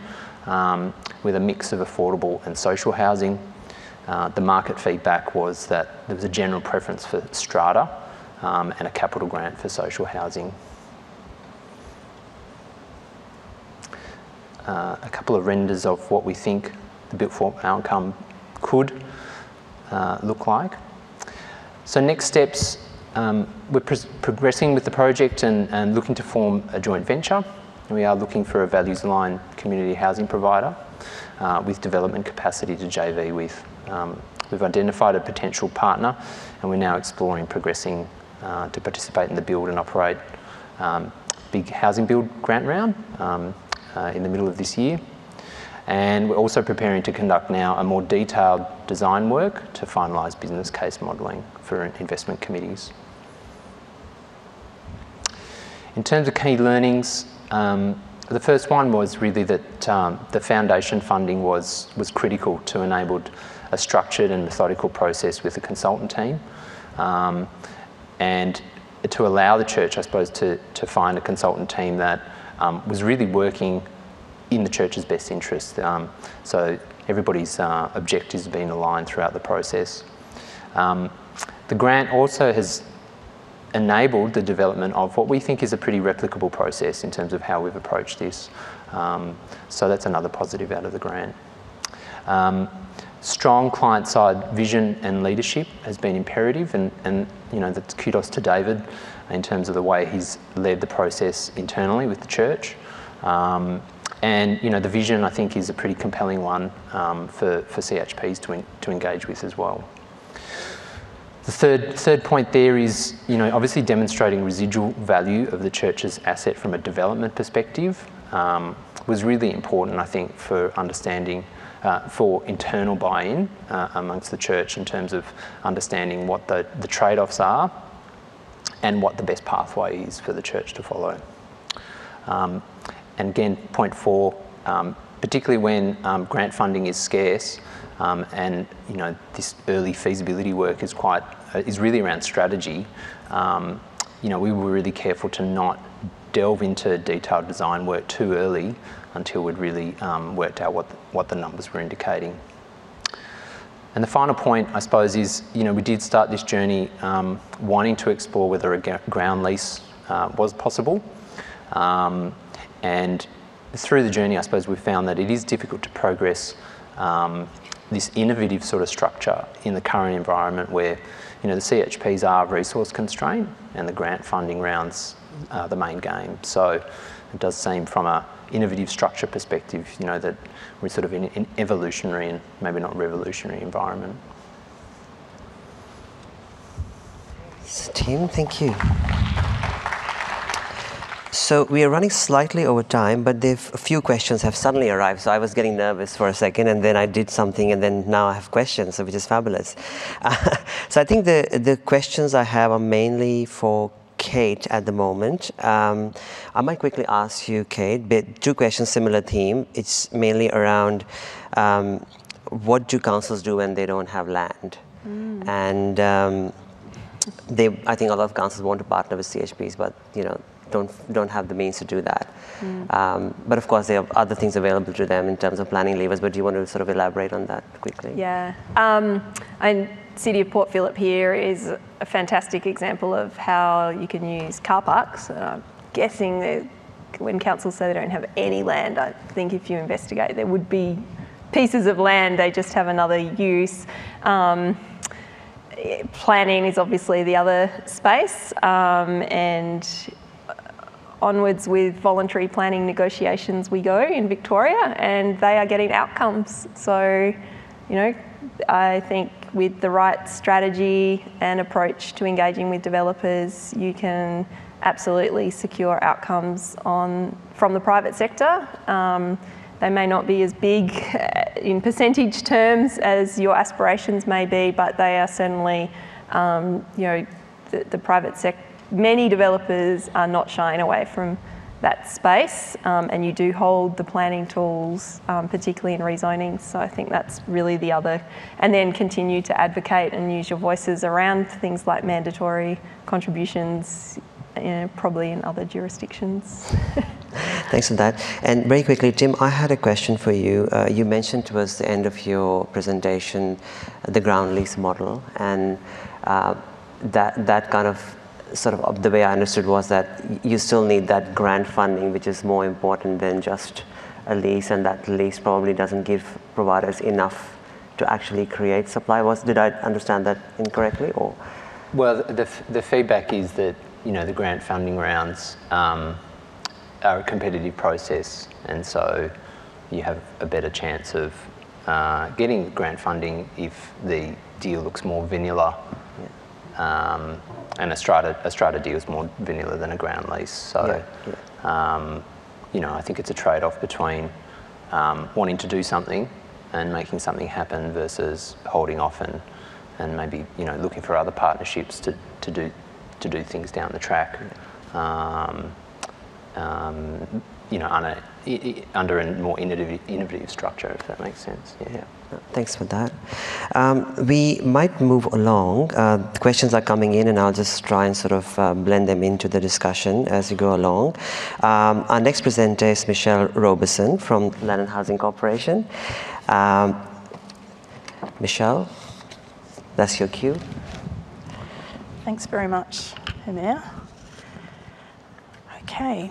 um, with a mix of affordable and social housing. Uh, the market feedback was that there was a general preference for strata um, and a capital grant for social housing. Uh, a couple of renders of what we think the built form outcome could uh, look like. So next steps, um, we're progressing with the project and, and, looking to form a joint venture. We are looking for a values aligned community housing provider uh, with development capacity to JV with. Um, we've identified a potential partner and we're now exploring progressing uh, to participate in the build and operate um, big housing build grant round um, uh, in the middle of this year. And we're also preparing to conduct now a more detailed design work to finalise business case modelling for investment committees. In terms of key learnings, um, the first one was really that um, the foundation funding was, was critical to enable a structured and methodical process with the consultant team um, and to allow the church, I suppose, to, to find a consultant team that um, was really working in the church's best interest. Um, so everybody's uh, objectives have been aligned throughout the process. Um, the grant also has enabled the development of what we think is a pretty replicable process in terms of how we've approached this. Um, so that's another positive out of the grant. Um, strong client-side vision and leadership has been imperative and, and you know that's kudos to David in terms of the way he's led the process internally with the church. Um, and you know the vision I think is a pretty compelling one um, for, for CHPs to, in, to engage with as well. The third, third point there is, you know, obviously demonstrating residual value of the church's asset from a development perspective um, was really important, I think, for understanding, uh, for internal buy-in uh, amongst the church in terms of understanding what the, the trade-offs are and what the best pathway is for the church to follow. Um, and again, point four, um, particularly when um, grant funding is scarce, um, and you know this early feasibility work is quite uh, is really around strategy. Um, you know, we were really careful to not delve into detailed design work too early until we'd really um, worked out what the, what the numbers were indicating. And the final point, I suppose, is you know we did start this journey um, wanting to explore whether a ground lease uh, was possible, um, and through the journey, I suppose we found that it is difficult to progress um, this innovative sort of structure in the current environment where you know the CHPs are resource constrained and the grant funding rounds are the main game. So it does seem from a innovative structure perspective, you know, that we're sort of in an evolutionary and maybe not revolutionary environment. Tim, thank you. So we are running slightly over time, but a few questions have suddenly arrived. So I was getting nervous for a second, and then I did something, and then now I have questions, which is fabulous. Uh, so I think the the questions I have are mainly for Kate at the moment. Um, I might quickly ask you, Kate, two questions, similar theme. It's mainly around um, what do councils do when they don't have land, mm. and um, they, I think a lot of councils want to partner with CHPs, but you know, don't don't have the means to do that. Mm. Um, but of course, there are other things available to them in terms of planning levers. But do you want to sort of elaborate on that quickly? Yeah, um, and City of Port Phillip here is a fantastic example of how you can use car parks. Uh, I'm guessing that when councils say they don't have any land, I think if you investigate, there would be pieces of land. They just have another use. Um, planning is obviously the other space, um, and onwards with voluntary planning negotiations we go in Victoria, and they are getting outcomes. So, you know, I think with the right strategy and approach to engaging with developers, you can absolutely secure outcomes on from the private sector. Um, they may not be as big uh, in percentage terms as your aspirations may be, but they are certainly, um, you know, the, the private sector. Many developers are not shying away from that space, um, and you do hold the planning tools, um, particularly in rezoning. So I think that's really the other, and then continue to advocate and use your voices around things like mandatory contributions, you know, probably in other jurisdictions. Thanks for that. And very quickly, Tim, I had a question for you. Uh, you mentioned towards the end of your presentation the ground lease model, and uh, that that kind of sort of the way I understood was that you still need that grant funding, which is more important than just a lease, and that lease probably doesn't give providers enough to actually create supply. Was did I understand that incorrectly, or? Well, the, the feedback is that you know the grant funding rounds um, are a competitive process, and so you have a better chance of uh, getting grant funding if the deal looks more vanilla. Um, and a strata, a strata deal is more vanilla than a ground lease. So, yeah, yeah. Um, you know, I think it's a trade off between um, wanting to do something and making something happen versus holding off and, and maybe, you know, looking for other partnerships to, to, do, to do things down the track. Um, um you know, under, under a more innovative, innovative structure, if that makes sense. Yeah. yeah. Thanks for that. Um, we might move along. Uh, questions are coming in, and I'll just try and sort of uh, blend them into the discussion as we go along. Um, our next presenter is Michelle Roberson from and Housing Corporation. Um, Michelle, that's your cue. Thanks very much, Humair. Okay.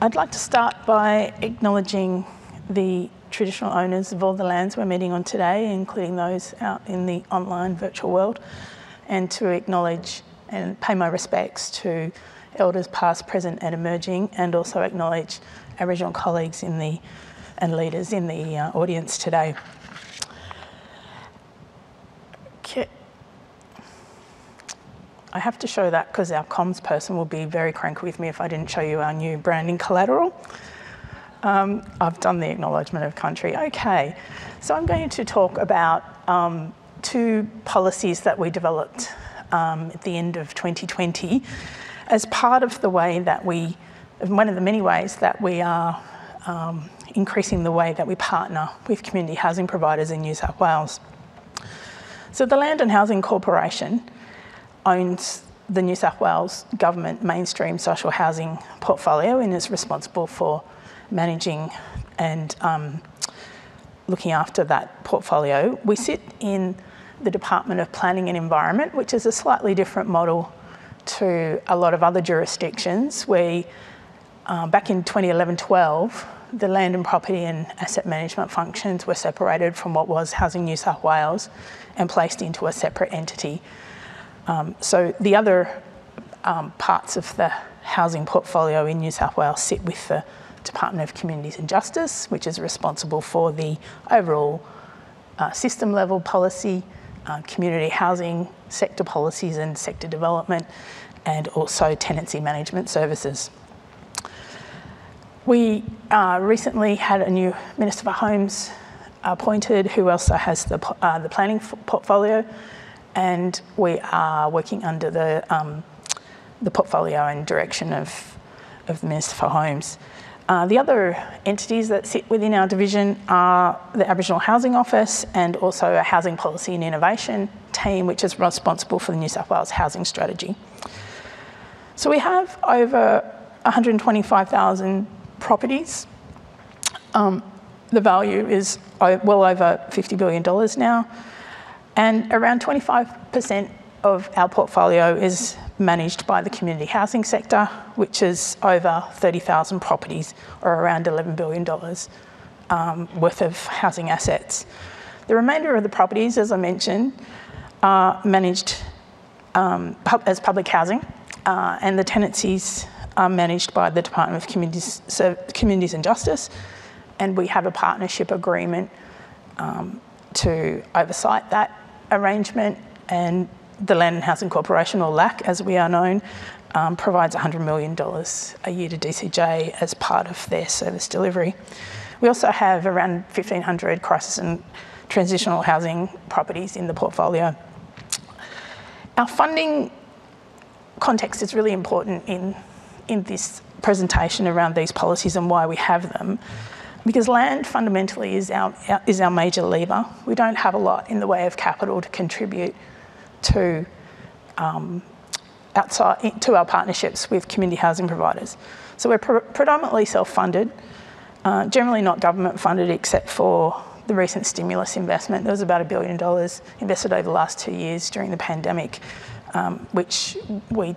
I'd like to start by acknowledging the traditional owners of all the lands we're meeting on today, including those out in the online virtual world, and to acknowledge and pay my respects to elders past, present and emerging, and also acknowledge Aboriginal colleagues in the and leaders in the uh, audience today. I have to show that because our comms person will be very cranky with me if I didn't show you our new branding collateral. Um, I've done the acknowledgement of country. Okay, so I'm going to talk about um, two policies that we developed um, at the end of 2020 as part of the way that we, one of the many ways that we are um, increasing the way that we partner with community housing providers in New South Wales. So the Land and Housing Corporation owns the New South Wales government mainstream social housing portfolio and is responsible for managing and um, looking after that portfolio. We sit in the Department of Planning and Environment, which is a slightly different model to a lot of other jurisdictions. We, uh, back in 2011-12, the land and property and asset management functions were separated from what was Housing New South Wales and placed into a separate entity. Um, so the other um, parts of the housing portfolio in New South Wales sit with the Department of Communities and Justice, which is responsible for the overall uh, system level policy, uh, community housing, sector policies and sector development, and also tenancy management services. We uh, recently had a new Minister for Homes appointed who also has the, uh, the planning portfolio and we are working under the, um, the portfolio and direction of, of the Minister for Homes. Uh, the other entities that sit within our division are the Aboriginal Housing Office and also a Housing Policy and Innovation team, which is responsible for the New South Wales housing strategy. So we have over 125,000 properties. Um, the value is well over $50 billion now, and around 25% of our portfolio is managed by the community housing sector, which is over 30,000 properties or around $11 billion um, worth of housing assets. The remainder of the properties, as I mentioned, are managed um, as public housing, uh, and the tenancies are managed by the Department of Communities, Communities and Justice, and we have a partnership agreement um, to oversight that arrangement and the Land and Housing Corporation, or LAC as we are known, um, provides $100 million a year to DCJ as part of their service delivery. We also have around 1,500 crisis and transitional housing properties in the portfolio. Our funding context is really important in, in this presentation around these policies and why we have them. Because land fundamentally is our, is our major lever. We don't have a lot in the way of capital to contribute to um, outside to our partnerships with community housing providers. So we're pre predominantly self-funded, uh, generally not government funded except for the recent stimulus investment. There was about a billion dollars invested over the last two years during the pandemic, um, which we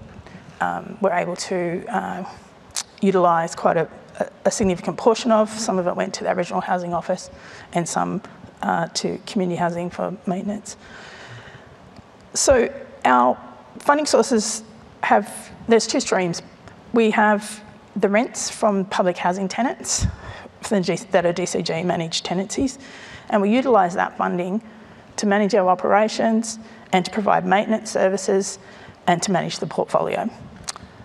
um, were able to uh, utilise quite a, a, significant portion of. Some of it went to the Aboriginal Housing Office and some uh, to community housing for maintenance. So our funding sources have, there's two streams. We have the rents from public housing tenants that are DCJ managed tenancies, and we utilise that funding to manage our operations and to provide maintenance services and to manage the portfolio.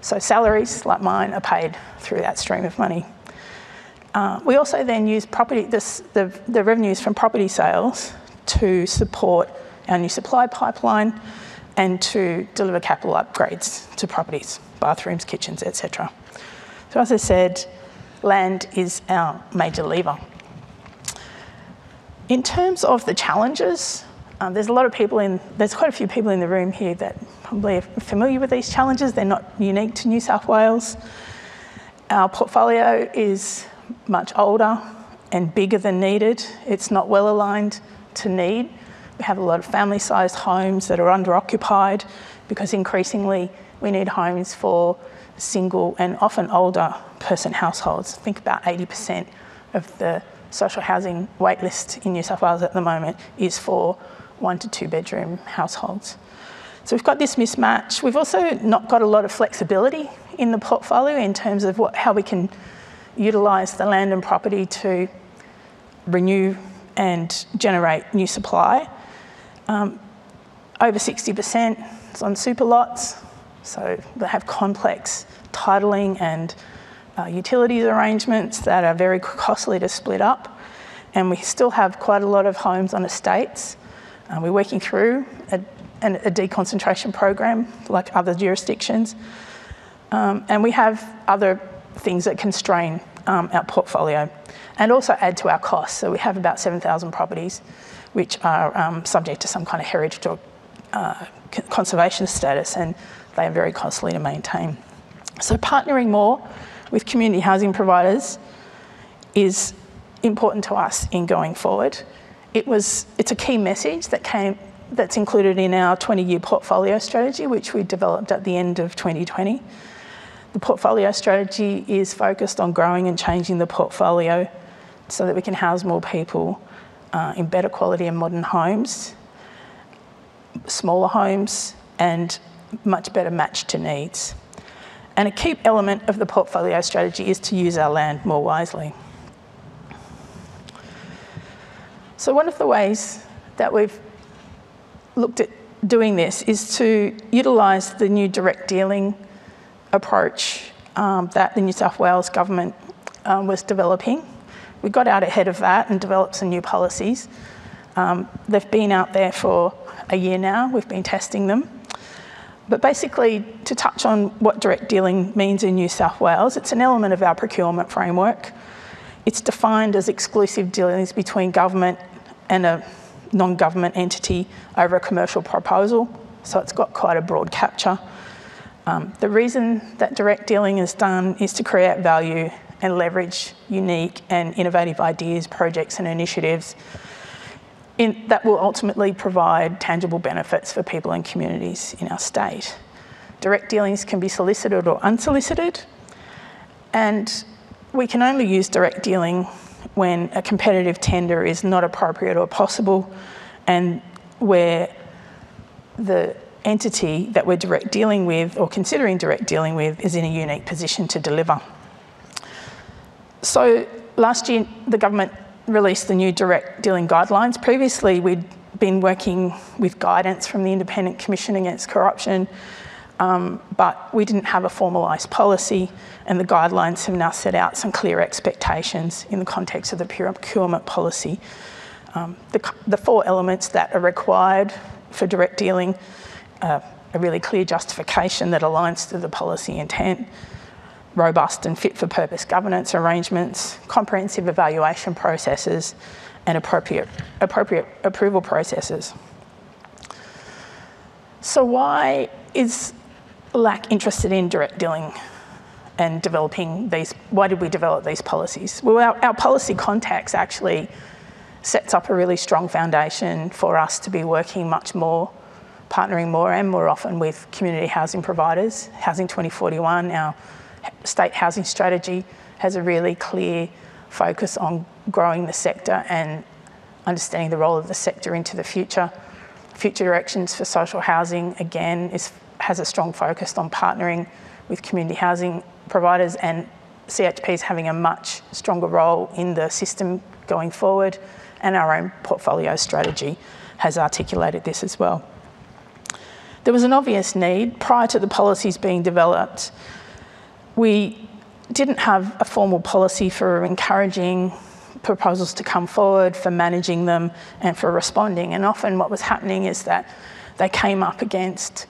So salaries like mine are paid through that stream of money. Uh, we also then use property, this, the, the revenues from property sales to support our new supply pipeline and to deliver capital upgrades to properties, bathrooms, kitchens, etc. So as I said, land is our major lever. In terms of the challenges, um, there's a lot of people in, there's quite a few people in the room here that probably are familiar with these challenges. They're not unique to New South Wales. Our portfolio is much older and bigger than needed. It's not well aligned to need. We have a lot of family sized homes that are under occupied because increasingly we need homes for single and often older person households. Think about 80% of the social housing waitlist in New South Wales at the moment is for one to two bedroom households. So we've got this mismatch. We've also not got a lot of flexibility in the portfolio in terms of what, how we can utilise the land and property to renew and generate new supply. Um, over 60% is on super lots, so they have complex titling and uh, utilities arrangements that are very costly to split up. And we still have quite a lot of homes on estates. Uh, we're working through a, a, deconcentration program like other jurisdictions. Um, and we have other things that constrain um, our portfolio and also add to our costs. So we have about 7,000 properties which are um, subject to some kind of heritage or uh, conservation status, and they are very costly to maintain. So partnering more with community housing providers is important to us in going forward. It was, it's a key message that came, that's included in our 20-year portfolio strategy, which we developed at the end of 2020. The portfolio strategy is focused on growing and changing the portfolio so that we can house more people uh, in better quality and modern homes, smaller homes, and much better matched to needs. And a key element of the portfolio strategy is to use our land more wisely. So one of the ways that we've looked at doing this is to utilise the new direct dealing approach um, that the New South Wales government um, was developing we got out ahead of that and developed some new policies. Um, they've been out there for a year now. We've been testing them. but basically, to touch on what direct dealing means in New South Wales, it's an element of our procurement framework. It's defined as exclusive dealings between government and a non-government entity over a commercial proposal, so it's got quite a broad capture. Um, the reason that direct dealing is done is to create value and leverage unique and innovative ideas, projects and initiatives in, that will ultimately provide tangible benefits for people and communities in our state. Direct dealings can be solicited or unsolicited, and we can only use direct dealing when a competitive tender is not appropriate or possible and where the entity that we're direct dealing with or considering direct dealing with is in a unique position to deliver. So last year, the government released the new direct dealing guidelines. Previously, we'd been working with guidance from the Independent Commission Against Corruption, um, but we didn't have a formalised policy, and the guidelines have now set out some clear expectations in the context of the procurement policy. Um, the, the, four elements that are required for direct dealing uh, a really clear justification that aligns to the policy intent, robust and fit for purpose governance arrangements, comprehensive evaluation processes, and appropriate, appropriate approval processes. So, why is LAC interested in direct dealing and developing these? Why did we develop these policies? Well, our, our policy context actually sets up a really strong foundation for us to be working much more partnering more and more often with community housing providers. Housing 2041, our state housing strategy, has a really clear focus on growing the sector and understanding the role of the sector into the future. Future Directions for Social Housing, again, is, has a strong focus on partnering with community housing providers and CHP is having a much stronger role in the system going forward and our own portfolio strategy has articulated this as well. There was an obvious need prior to the policies being developed. We didn't have a formal policy for encouraging proposals to come forward, for managing them, and for responding. And often, what was happening is that they came up against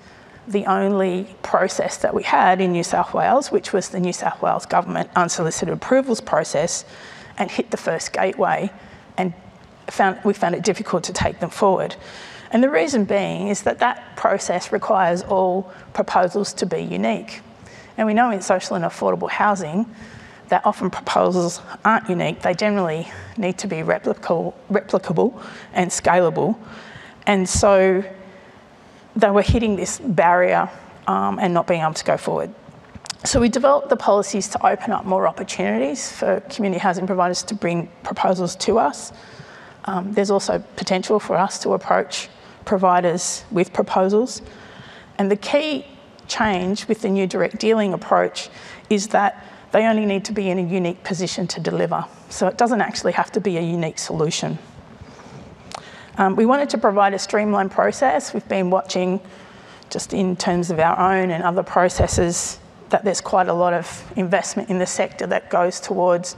the only process that we had in New South Wales, which was the New South Wales Government unsolicited approvals process, and hit the first gateway, and found, we found it difficult to take them forward. And the reason being is that that process requires all proposals to be unique. And we know in social and affordable housing that often proposals aren't unique, they generally need to be replicable, replicable and scalable. And so they were hitting this barrier um, and not being able to go forward. So we developed the policies to open up more opportunities for community housing providers to bring proposals to us. Um, there's also potential for us to approach providers with proposals. And the key change with the new direct dealing approach is that they only need to be in a unique position to deliver. So it doesn't actually have to be a unique solution. Um, we wanted to provide a streamlined process. We've been watching, just in terms of our own and other processes, that there's quite a lot of investment in the sector that goes towards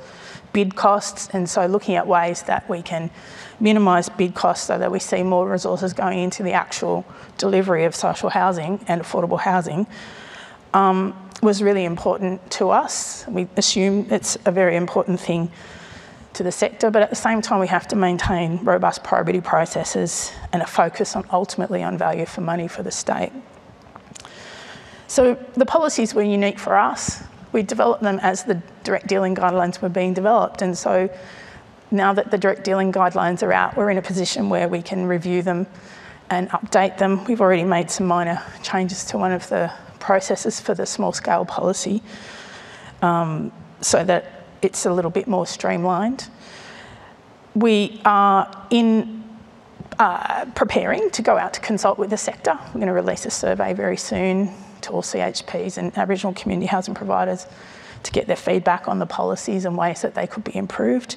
bid costs. And so looking at ways that we can minimise bid costs so that we see more resources going into the actual delivery of social housing and affordable housing um, was really important to us. We assume it's a very important thing to the sector, but at the same time, we have to maintain robust priority processes and a focus on ultimately on value for money for the state. So the policies were unique for us. We developed them as the direct dealing guidelines were being developed, and so now that the direct dealing guidelines are out, we're in a position where we can review them and update them. We've already made some minor changes to one of the processes for the small scale policy um, so that it's a little bit more streamlined. We are in uh, preparing to go out to consult with the sector. We're going to release a survey very soon to all CHPs and Aboriginal community housing providers to get their feedback on the policies and ways that they could be improved.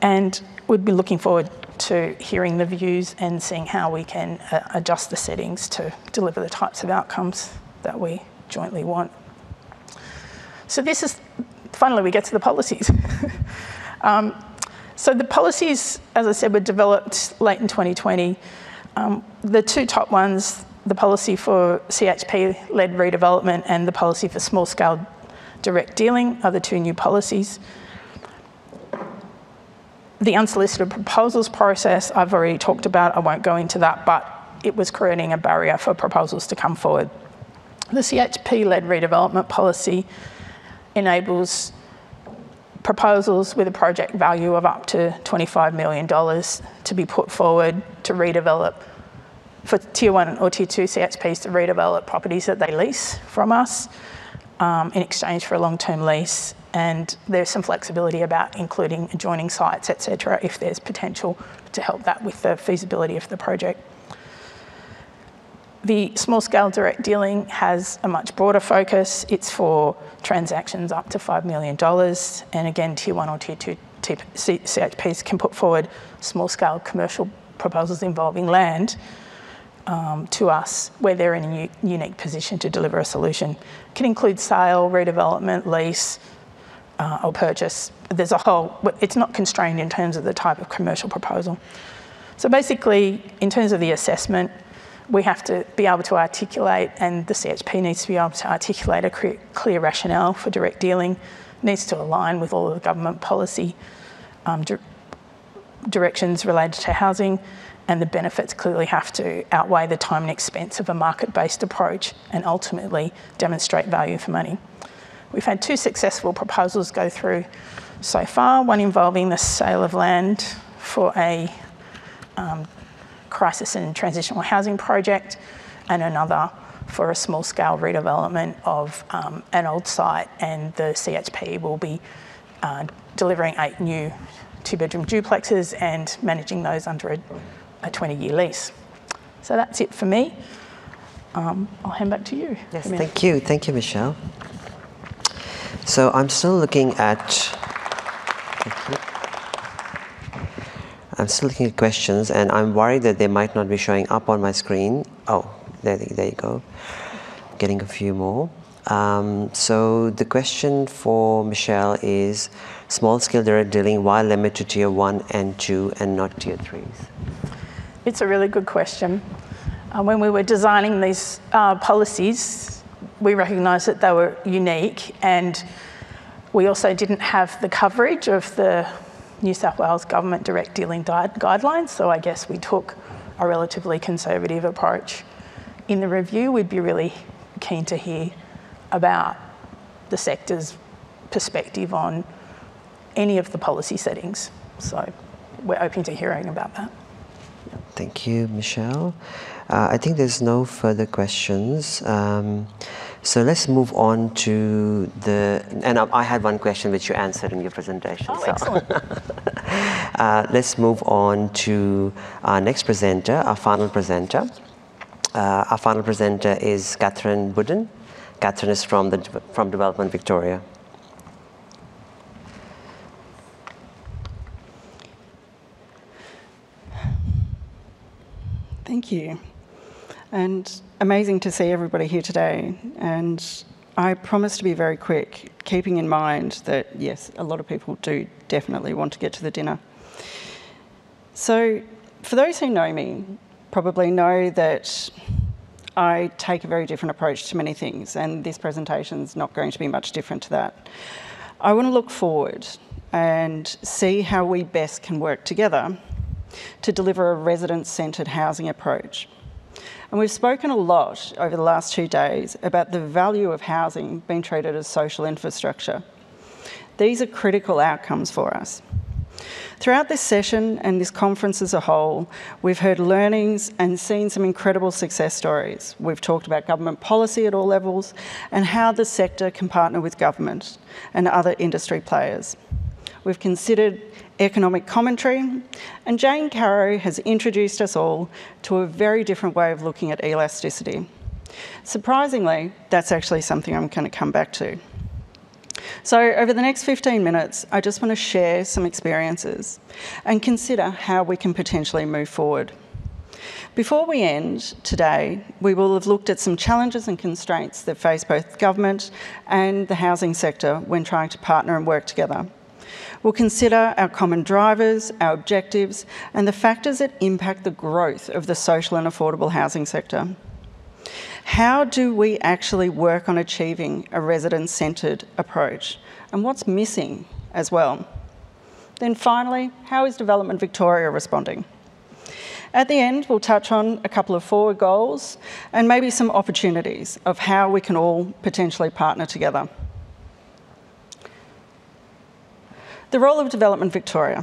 And we'd be looking forward to hearing the views and seeing how we can uh, adjust the settings to deliver the types of outcomes that we jointly want. So this is, finally we get to the policies. um, so the policies, as I said, were developed late in 2020. Um, the two top ones the policy for CHP-led redevelopment and the policy for small-scale direct dealing are the two new policies. The unsolicited proposals process I've already talked about, I won't go into that, but it was creating a barrier for proposals to come forward. The CHP-led redevelopment policy enables proposals with a project value of up to $25 million to be put forward to redevelop for tier one or tier two CHPs to redevelop properties that they lease from us um, in exchange for a long-term lease. And there's some flexibility about including adjoining sites, etc., if there's potential to help that with the feasibility of the project. The small scale direct dealing has a much broader focus. It's for transactions up to $5 million. And again, tier one or tier two CHPs can put forward small scale commercial proposals involving land um, to us where they're in a unique position to deliver a solution. It can include sale, redevelopment, lease, uh, or purchase. There's a whole, it's not constrained in terms of the type of commercial proposal. So basically, in terms of the assessment, we have to be able to articulate, and the CHP needs to be able to articulate a clear rationale for direct dealing, needs to align with all of the government policy um, di directions related to housing, and the benefits clearly have to outweigh the time and expense of a market-based approach and ultimately demonstrate value for money. We've had two successful proposals go through so far, one involving the sale of land for a um, crisis and transitional housing project, and another for a small scale redevelopment of um, an old site. And the CHP will be uh, delivering eight new two bedroom duplexes and managing those under a, a 20 year lease. So that's it for me. Um, I'll hand back to you. Yes, thank you. Thank you, Michelle. So I'm still looking at I'm still looking at questions and I'm worried that they might not be showing up on my screen. Oh, there, there you go. Getting a few more. Um, so the question for Michelle is small scale direct dealing, why limit to tier one and two and not tier threes? It's a really good question. Uh, when we were designing these uh, policies, we recognised that they were unique and we also didn't have the coverage of the New South Wales government direct dealing guidelines, so I guess we took a relatively conservative approach. In the review, we'd be really keen to hear about the sector's perspective on any of the policy settings. So we're open to hearing about that. Thank you, Michelle. Uh, I think there's no further questions. Um, so let's move on to the, and I had one question which you answered in your presentation. Oh, so. excellent. uh, let's move on to our next presenter, our final presenter. Uh, our final presenter is Katharine Buden. Katharine is from, the, from Development Victoria. Thank you. And amazing to see everybody here today. And I promise to be very quick, keeping in mind that, yes, a lot of people do definitely want to get to the dinner. So, for those who know me, probably know that I take a very different approach to many things, and this presentation is not going to be much different to that. I want to look forward and see how we best can work together to deliver a resident centred housing approach and we've spoken a lot over the last two days about the value of housing being treated as social infrastructure. These are critical outcomes for us. Throughout this session and this conference as a whole, we've heard learnings and seen some incredible success stories. We've talked about government policy at all levels and how the sector can partner with government and other industry players. We've considered economic commentary, and Jane Caro has introduced us all to a very different way of looking at elasticity. Surprisingly, that's actually something I'm going to come back to. So, over the next 15 minutes, I just want to share some experiences and consider how we can potentially move forward. Before we end today, we will have looked at some challenges and constraints that face both government and the housing sector when trying to partner and work together. We'll consider our common drivers, our objectives, and the factors that impact the growth of the social and affordable housing sector. How do we actually work on achieving a resident-centred approach? And what's missing as well? Then finally, how is Development Victoria responding? At the end, we'll touch on a couple of forward goals and maybe some opportunities of how we can all potentially partner together. The role of Development Victoria.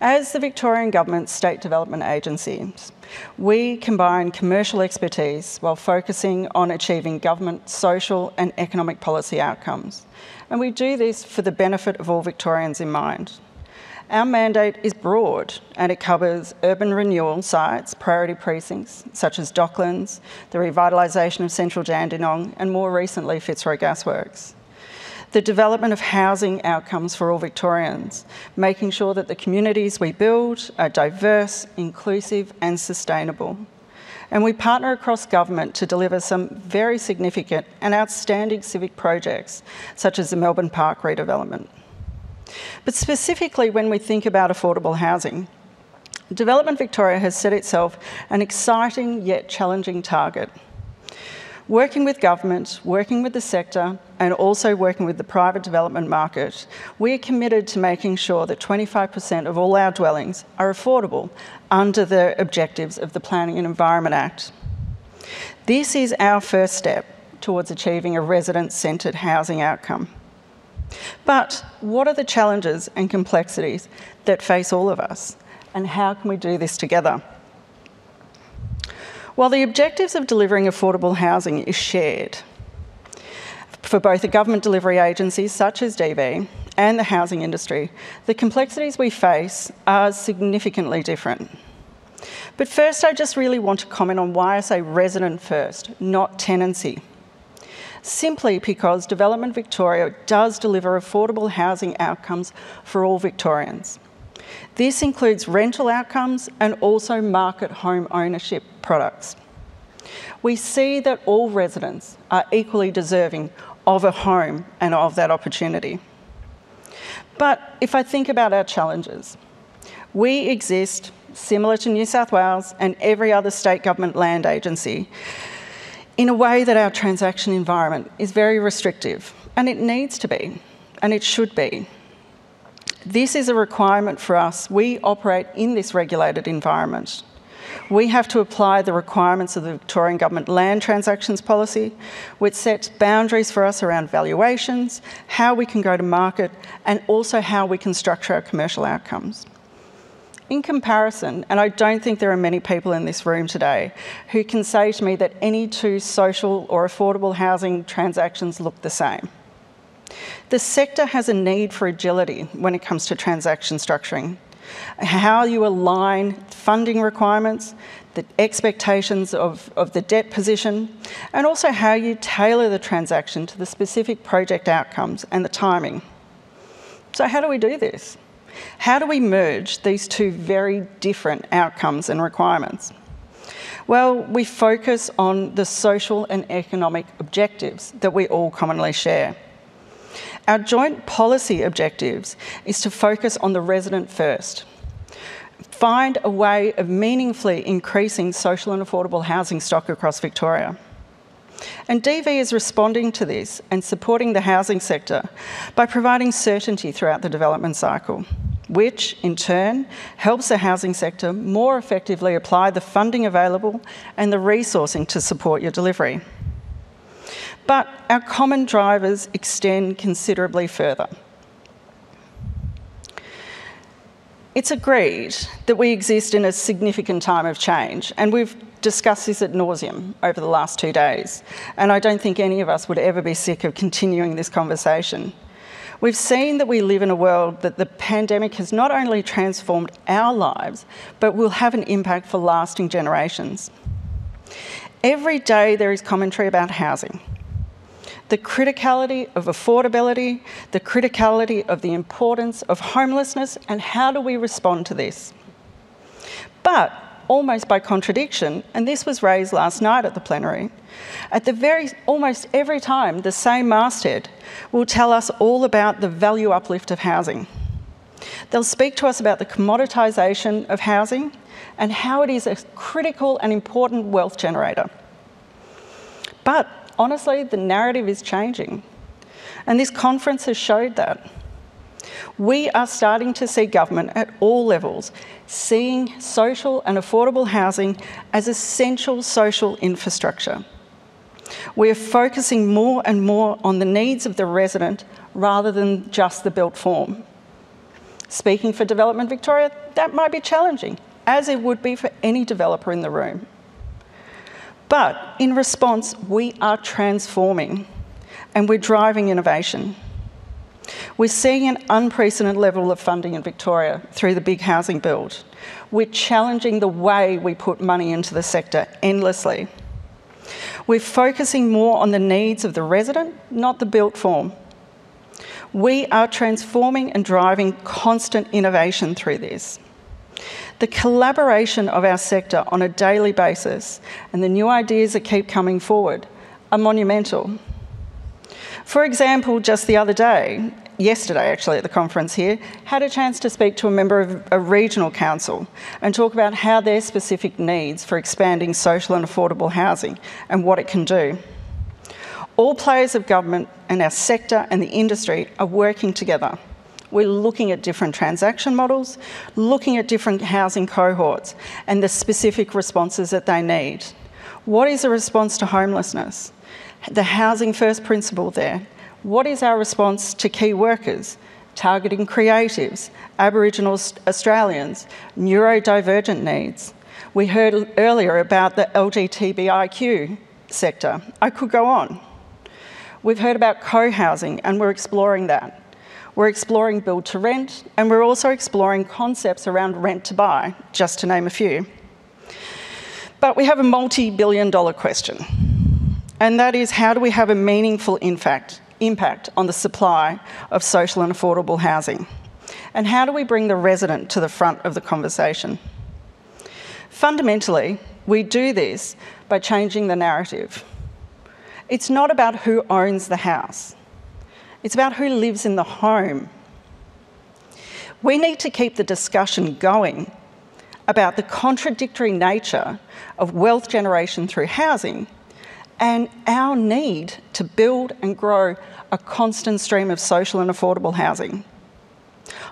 As the Victorian Government's state development agencies, we combine commercial expertise while focusing on achieving government social and economic policy outcomes. And we do this for the benefit of all Victorians in mind. Our mandate is broad and it covers urban renewal sites, priority precincts such as Docklands, the revitalisation of Central Dandenong, and more recently Fitzroy Gasworks. The development of housing outcomes for all Victorians, making sure that the communities we build are diverse, inclusive, and sustainable. And we partner across government to deliver some very significant and outstanding civic projects, such as the Melbourne Park redevelopment. But specifically, when we think about affordable housing, Development Victoria has set itself an exciting yet challenging target. Working with government, working with the sector, and also working with the private development market, we are committed to making sure that 25% of all our dwellings are affordable under the objectives of the Planning and Environment Act. This is our first step towards achieving a resident centred housing outcome. But what are the challenges and complexities that face all of us? And how can we do this together? While the objectives of delivering affordable housing is shared for both the government delivery agencies such as DV and the housing industry, the complexities we face are significantly different. But first, I just really want to comment on why I say resident first, not tenancy simply because Development Victoria does deliver affordable housing outcomes for all Victorians. This includes rental outcomes and also market home ownership products. We see that all residents are equally deserving of a home and of that opportunity. But if I think about our challenges, we exist similar to New South Wales and every other state government land agency in a way that our transaction environment is very restrictive, and it needs to be, and it should be. This is a requirement for us. We operate in this regulated environment. We have to apply the requirements of the Victorian Government Land Transactions Policy, which sets boundaries for us around valuations, how we can go to market, and also how we can structure our commercial outcomes in comparison, and I don't think there are many people in this room today who can say to me that any two social or affordable housing transactions look the same. The sector has a need for agility when it comes to transaction structuring. How you align funding requirements, the expectations of, of the debt position, and also how you tailor the transaction to the specific project outcomes and the timing. So, how do we do this? How do we merge these two very different outcomes and requirements? Well, we focus on the social and economic objectives that we all commonly share. Our joint policy objectives is to focus on the resident first, find a way of meaningfully increasing social and affordable housing stock across Victoria. And DV is responding to this and supporting the housing sector by providing certainty throughout the development cycle which in turn helps the housing sector more effectively apply the funding available and the resourcing to support your delivery. But our common drivers extend considerably further. It's agreed that we exist in a significant time of change, and we've discussed this at nauseum over the last two days. And I don't think any of us would ever be sick of continuing this conversation. We've seen that we live in a world that the pandemic has not only transformed our lives, but will have an impact for lasting generations. Every day there is commentary about housing. The criticality of affordability, the criticality of the importance of homelessness, and how do we respond to this? But almost by contradiction, and this was raised last night at the plenary. At the very, almost every time, the same masthead will tell us all about the value uplift of housing. They'll speak to us about the commoditisation of housing and how it is a critical and important wealth generator. But honestly, the narrative is changing. And this conference has showed that. We are starting to see government at all levels seeing social and affordable housing as essential social infrastructure. We are focusing more and more on the needs of the resident rather than just the built form. Speaking for Development Victoria, that might be challenging, as it would be for any developer in the room. But in response, we are transforming and we're driving innovation. We're seeing an unprecedented level of funding in Victoria through the big housing build. We're challenging the way we put money into the sector endlessly. We're focusing more on the needs of the resident, not the built form. We are transforming and driving constant innovation through this. The collaboration of our sector on a daily basis and the new ideas that keep coming forward are monumental. For example, just the other day, yesterday actually at the conference here, had a chance to speak to a member of a regional council and talk about how their specific needs for expanding social and affordable housing and what it can do. All players of government and our sector and the industry are working together. We're looking at different transaction models, looking at different housing cohorts and the specific responses that they need. What is a response to homelessness? The housing first principle there. What is our response to key workers? Targeting creatives, Aboriginal Australians, neurodivergent needs. We heard earlier about the LGBTIQ sector. I could go on. We've heard about co-housing and we're exploring that. We're exploring build to rent and we're also exploring concepts around rent to buy, just to name a few. But we have a multi-billion dollar question and that is how do we have a meaningful impact, impact on the supply of social and affordable housing? And how do we bring the resident to the front of the conversation? Fundamentally, we do this by changing the narrative. It's not about who owns the house, it's about who lives in the home. We need to keep the discussion going about the contradictory nature of wealth generation through housing and our need to build and grow a constant stream of social and affordable housing.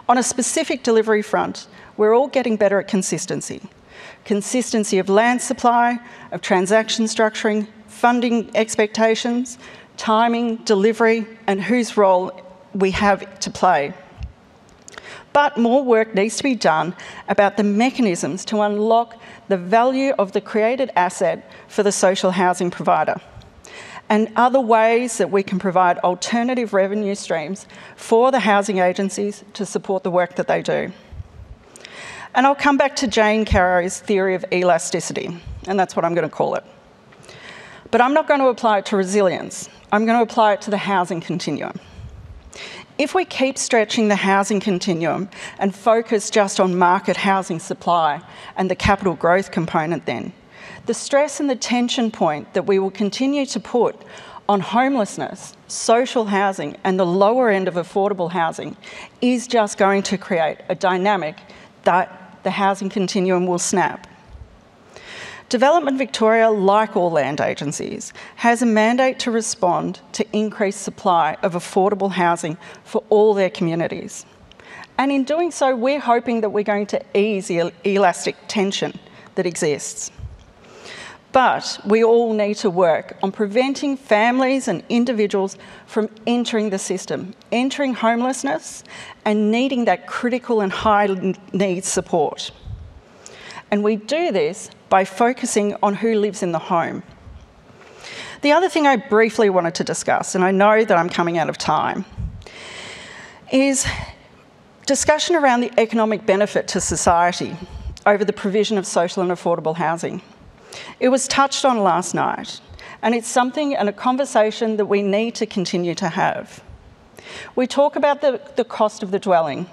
On a specific delivery front, we're all getting better at consistency. Consistency of land supply, of transaction structuring, funding expectations, timing, delivery, and whose role we have to play. But more work needs to be done about the mechanisms to unlock the value of the created asset for the social housing provider and other ways that we can provide alternative revenue streams for the housing agencies to support the work that they do. And I'll come back to Jane Caro's theory of elasticity, and that's what I'm going to call it. But I'm not going to apply it to resilience. I'm going to apply it to the housing continuum. If we keep stretching the housing continuum and focus just on market housing supply and the capital growth component, then the stress and the tension point that we will continue to put on homelessness, social housing, and the lower end of affordable housing is just going to create a dynamic that the housing continuum will snap. Development Victoria, like all land agencies, has a mandate to respond to increased supply of affordable housing for all their communities. And in doing so, we're hoping that we're going to ease the elastic tension that exists. But we all need to work on preventing families and individuals from entering the system, entering homelessness, and needing that critical and high needs support. And we do this by focusing on who lives in the home. The other thing I briefly wanted to discuss, and I know that I'm coming out of time, is discussion around the economic benefit to society over the provision of social and affordable housing. It was touched on last night, and it's something and a conversation that we need to continue to have. We talk about the, the cost of the dwelling,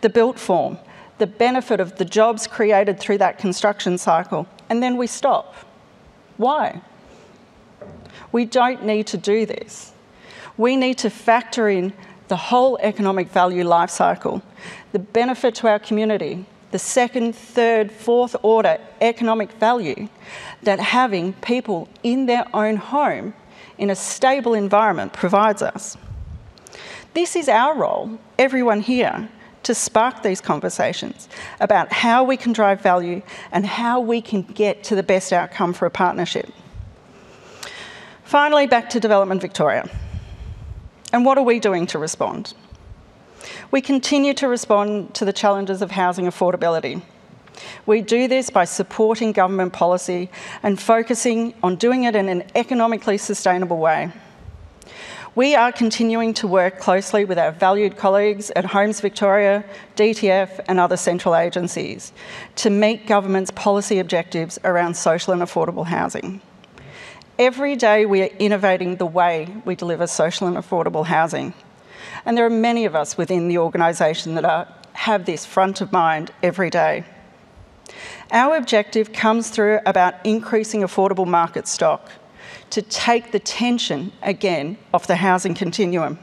the built form, the benefit of the jobs created through that construction cycle, and then we stop. Why? We don't need to do this. We need to factor in the whole economic value life cycle, the benefit to our community, the second, third, fourth order economic value that having people in their own home in a stable environment provides us. This is our role, everyone here, to spark these conversations about how we can drive value and how we can get to the best outcome for a partnership. Finally, back to Development Victoria. And what are we doing to respond? We continue to respond to the challenges of housing affordability. We do this by supporting government policy and focusing on doing it in an economically sustainable way. We are continuing to work closely with our valued colleagues at Homes Victoria, DTF, and other central agencies to meet government's policy objectives around social and affordable housing. Every day we are innovating the way we deliver social and affordable housing. And there are many of us within the organisation that are, have this front of mind every day. Our objective comes through about increasing affordable market stock to take the tension again off the housing continuum.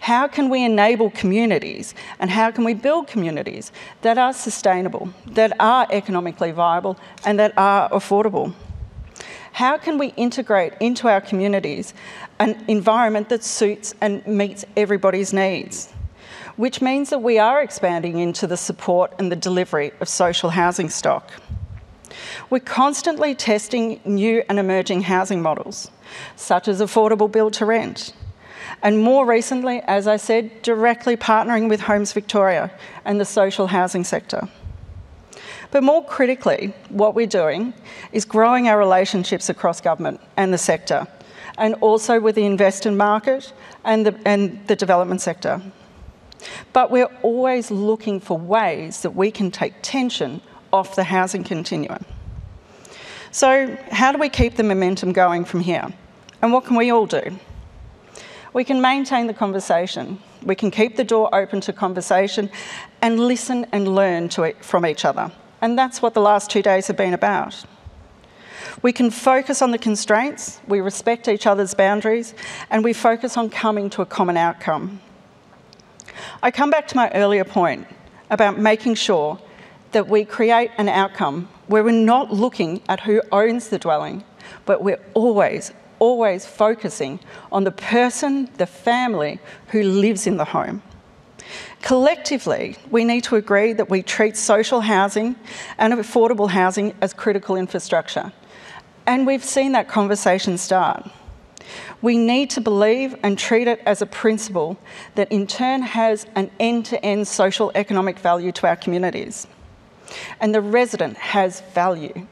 How can we enable communities and how can we build communities that are sustainable, that are economically viable, and that are affordable? How can we integrate into our communities an environment that suits and meets everybody's needs? Which means that we are expanding into the support and the delivery of social housing stock. We're constantly testing new and emerging housing models, such as affordable build to rent. And more recently, as I said, directly partnering with Homes Victoria and the social housing sector. But more critically, what we're doing is growing our relationships across government and the sector, and also with the investor market and the, and the development sector. But we're always looking for ways that we can take tension off the housing continuum. So, how do we keep the momentum going from here? And what can we all do? We can maintain the conversation. We can keep the door open to conversation and listen and learn it from each other. And that's what the last two days have been about. We can focus on the constraints, we respect each other's boundaries, and we focus on coming to a common outcome. I come back to my earlier point about making sure that we create an outcome where we're not looking at who owns the dwelling, but we're always, always focusing on the person, the family who lives in the home. Collectively, we need to agree that we treat social housing and affordable housing as critical infrastructure. And we've seen that conversation start. We need to believe and treat it as a principle that in turn has an end to end social economic value to our communities. And the resident has value.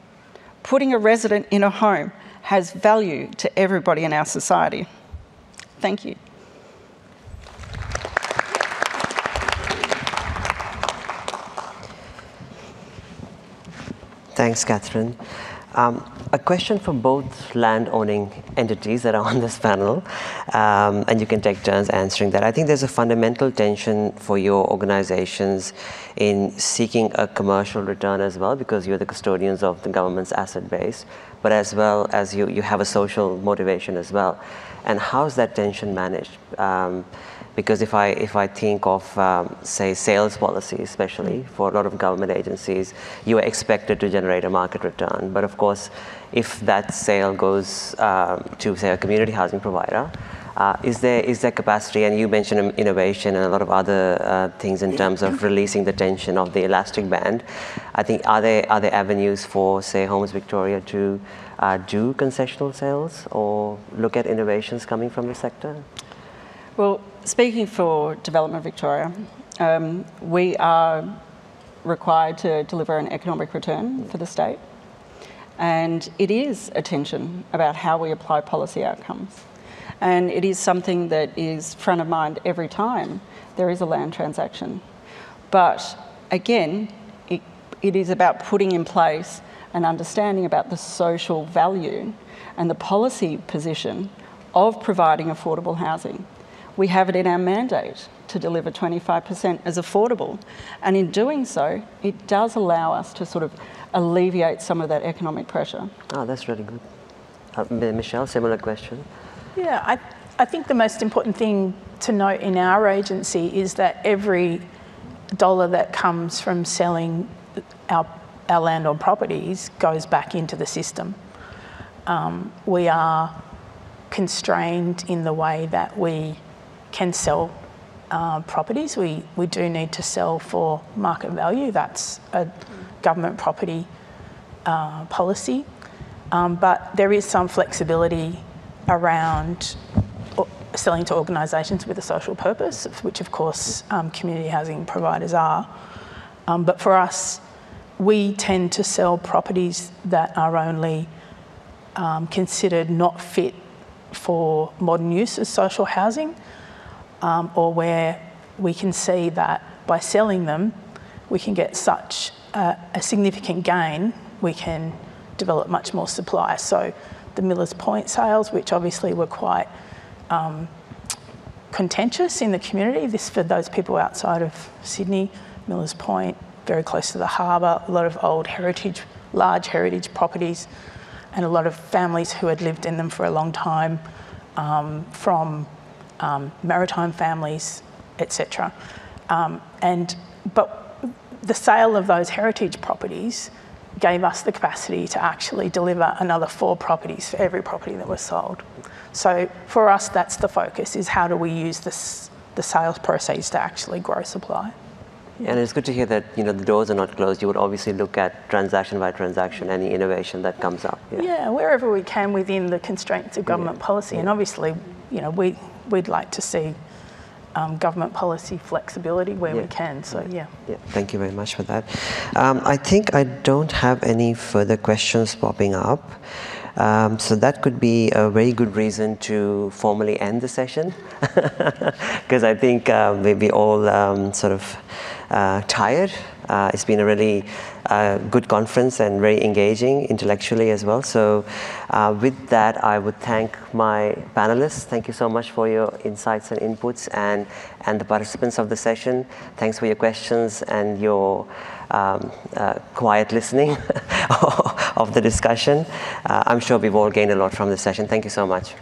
Putting a resident in a home has value to everybody in our society. Thank you. Thanks, Katharine. Um, a question for both land owning entities that are on this panel, um, and you can take turns answering that. I think there's a fundamental tension for your organizations in seeking a commercial return as well, because you're the custodians of the government's asset base, but as well as you, you have a social motivation as well. And how's that tension managed? Um, because if I, if I think of, um, say, sales policy, especially for a lot of government agencies, you are expected to generate a market return. But of course, if that sale goes um, to, say, a community housing provider, uh, is there is there capacity? And you mentioned innovation and a lot of other uh, things in terms of releasing the tension of the elastic band. I think are there are there avenues for say Homes Victoria to uh, do concessional sales or look at innovations coming from the sector? Well, speaking for Development Victoria, um, we are required to deliver an economic return for the state. And it is a tension about how we apply policy outcomes. And it is something that is front of mind every time there is a land transaction. But again, it, it is about putting in place an understanding about the social value and the policy position of providing affordable housing we have it in our mandate to deliver 25% as affordable. And in doing so, it does allow us to sort of alleviate some of that economic pressure. Oh, that's really good. Uh, Michelle, similar question. Yeah, I, I think the most important thing to note in our agency is that every dollar that comes from selling our, our land on properties goes back into the system. Um, we are constrained in the way that we can sell uh, properties. We, we do need to sell for market value. That's a government property uh, policy. Um, but there is some flexibility around selling to organisations with a social purpose, which of course um, community housing providers are. Um, but for us, we tend to sell properties that are only um, considered not fit for modern use as social housing, um, or where we can see that by selling them, we can get such a, a significant gain, we can develop much more supply. So the Millers Point sales, which obviously were quite um, contentious in the community. This for those people outside of Sydney, Millers Point, very close to the harbour, a lot of old heritage, large heritage properties, and a lot of families who had lived in them for a long time, um, from um, maritime families, etc. Um, and but the sale of those heritage properties gave us the capacity to actually deliver another four properties for every property that was sold. So for us, that's the focus: is how do we use this, the sales proceeds to actually grow supply. And it's good to hear that you know the doors are not closed. You would obviously look at transaction by transaction, any innovation that comes up. Yeah, yeah wherever we can within the constraints of government yeah. policy, and obviously, you know, we we'd like to see um, government policy flexibility where yeah. we can. So yeah. Yeah. Thank you very much for that. Um, I think I don't have any further questions popping up. Um, so that could be a very good reason to formally end the session, because I think uh, maybe all um, sort of uh, tired. Uh, it's been a really uh, good conference and very engaging intellectually as well. So, uh, with that, I would thank my panelists. Thank you so much for your insights and inputs, and and the participants of the session. Thanks for your questions and your um, uh, quiet listening of the discussion. Uh, I'm sure we've all gained a lot from this session. Thank you so much.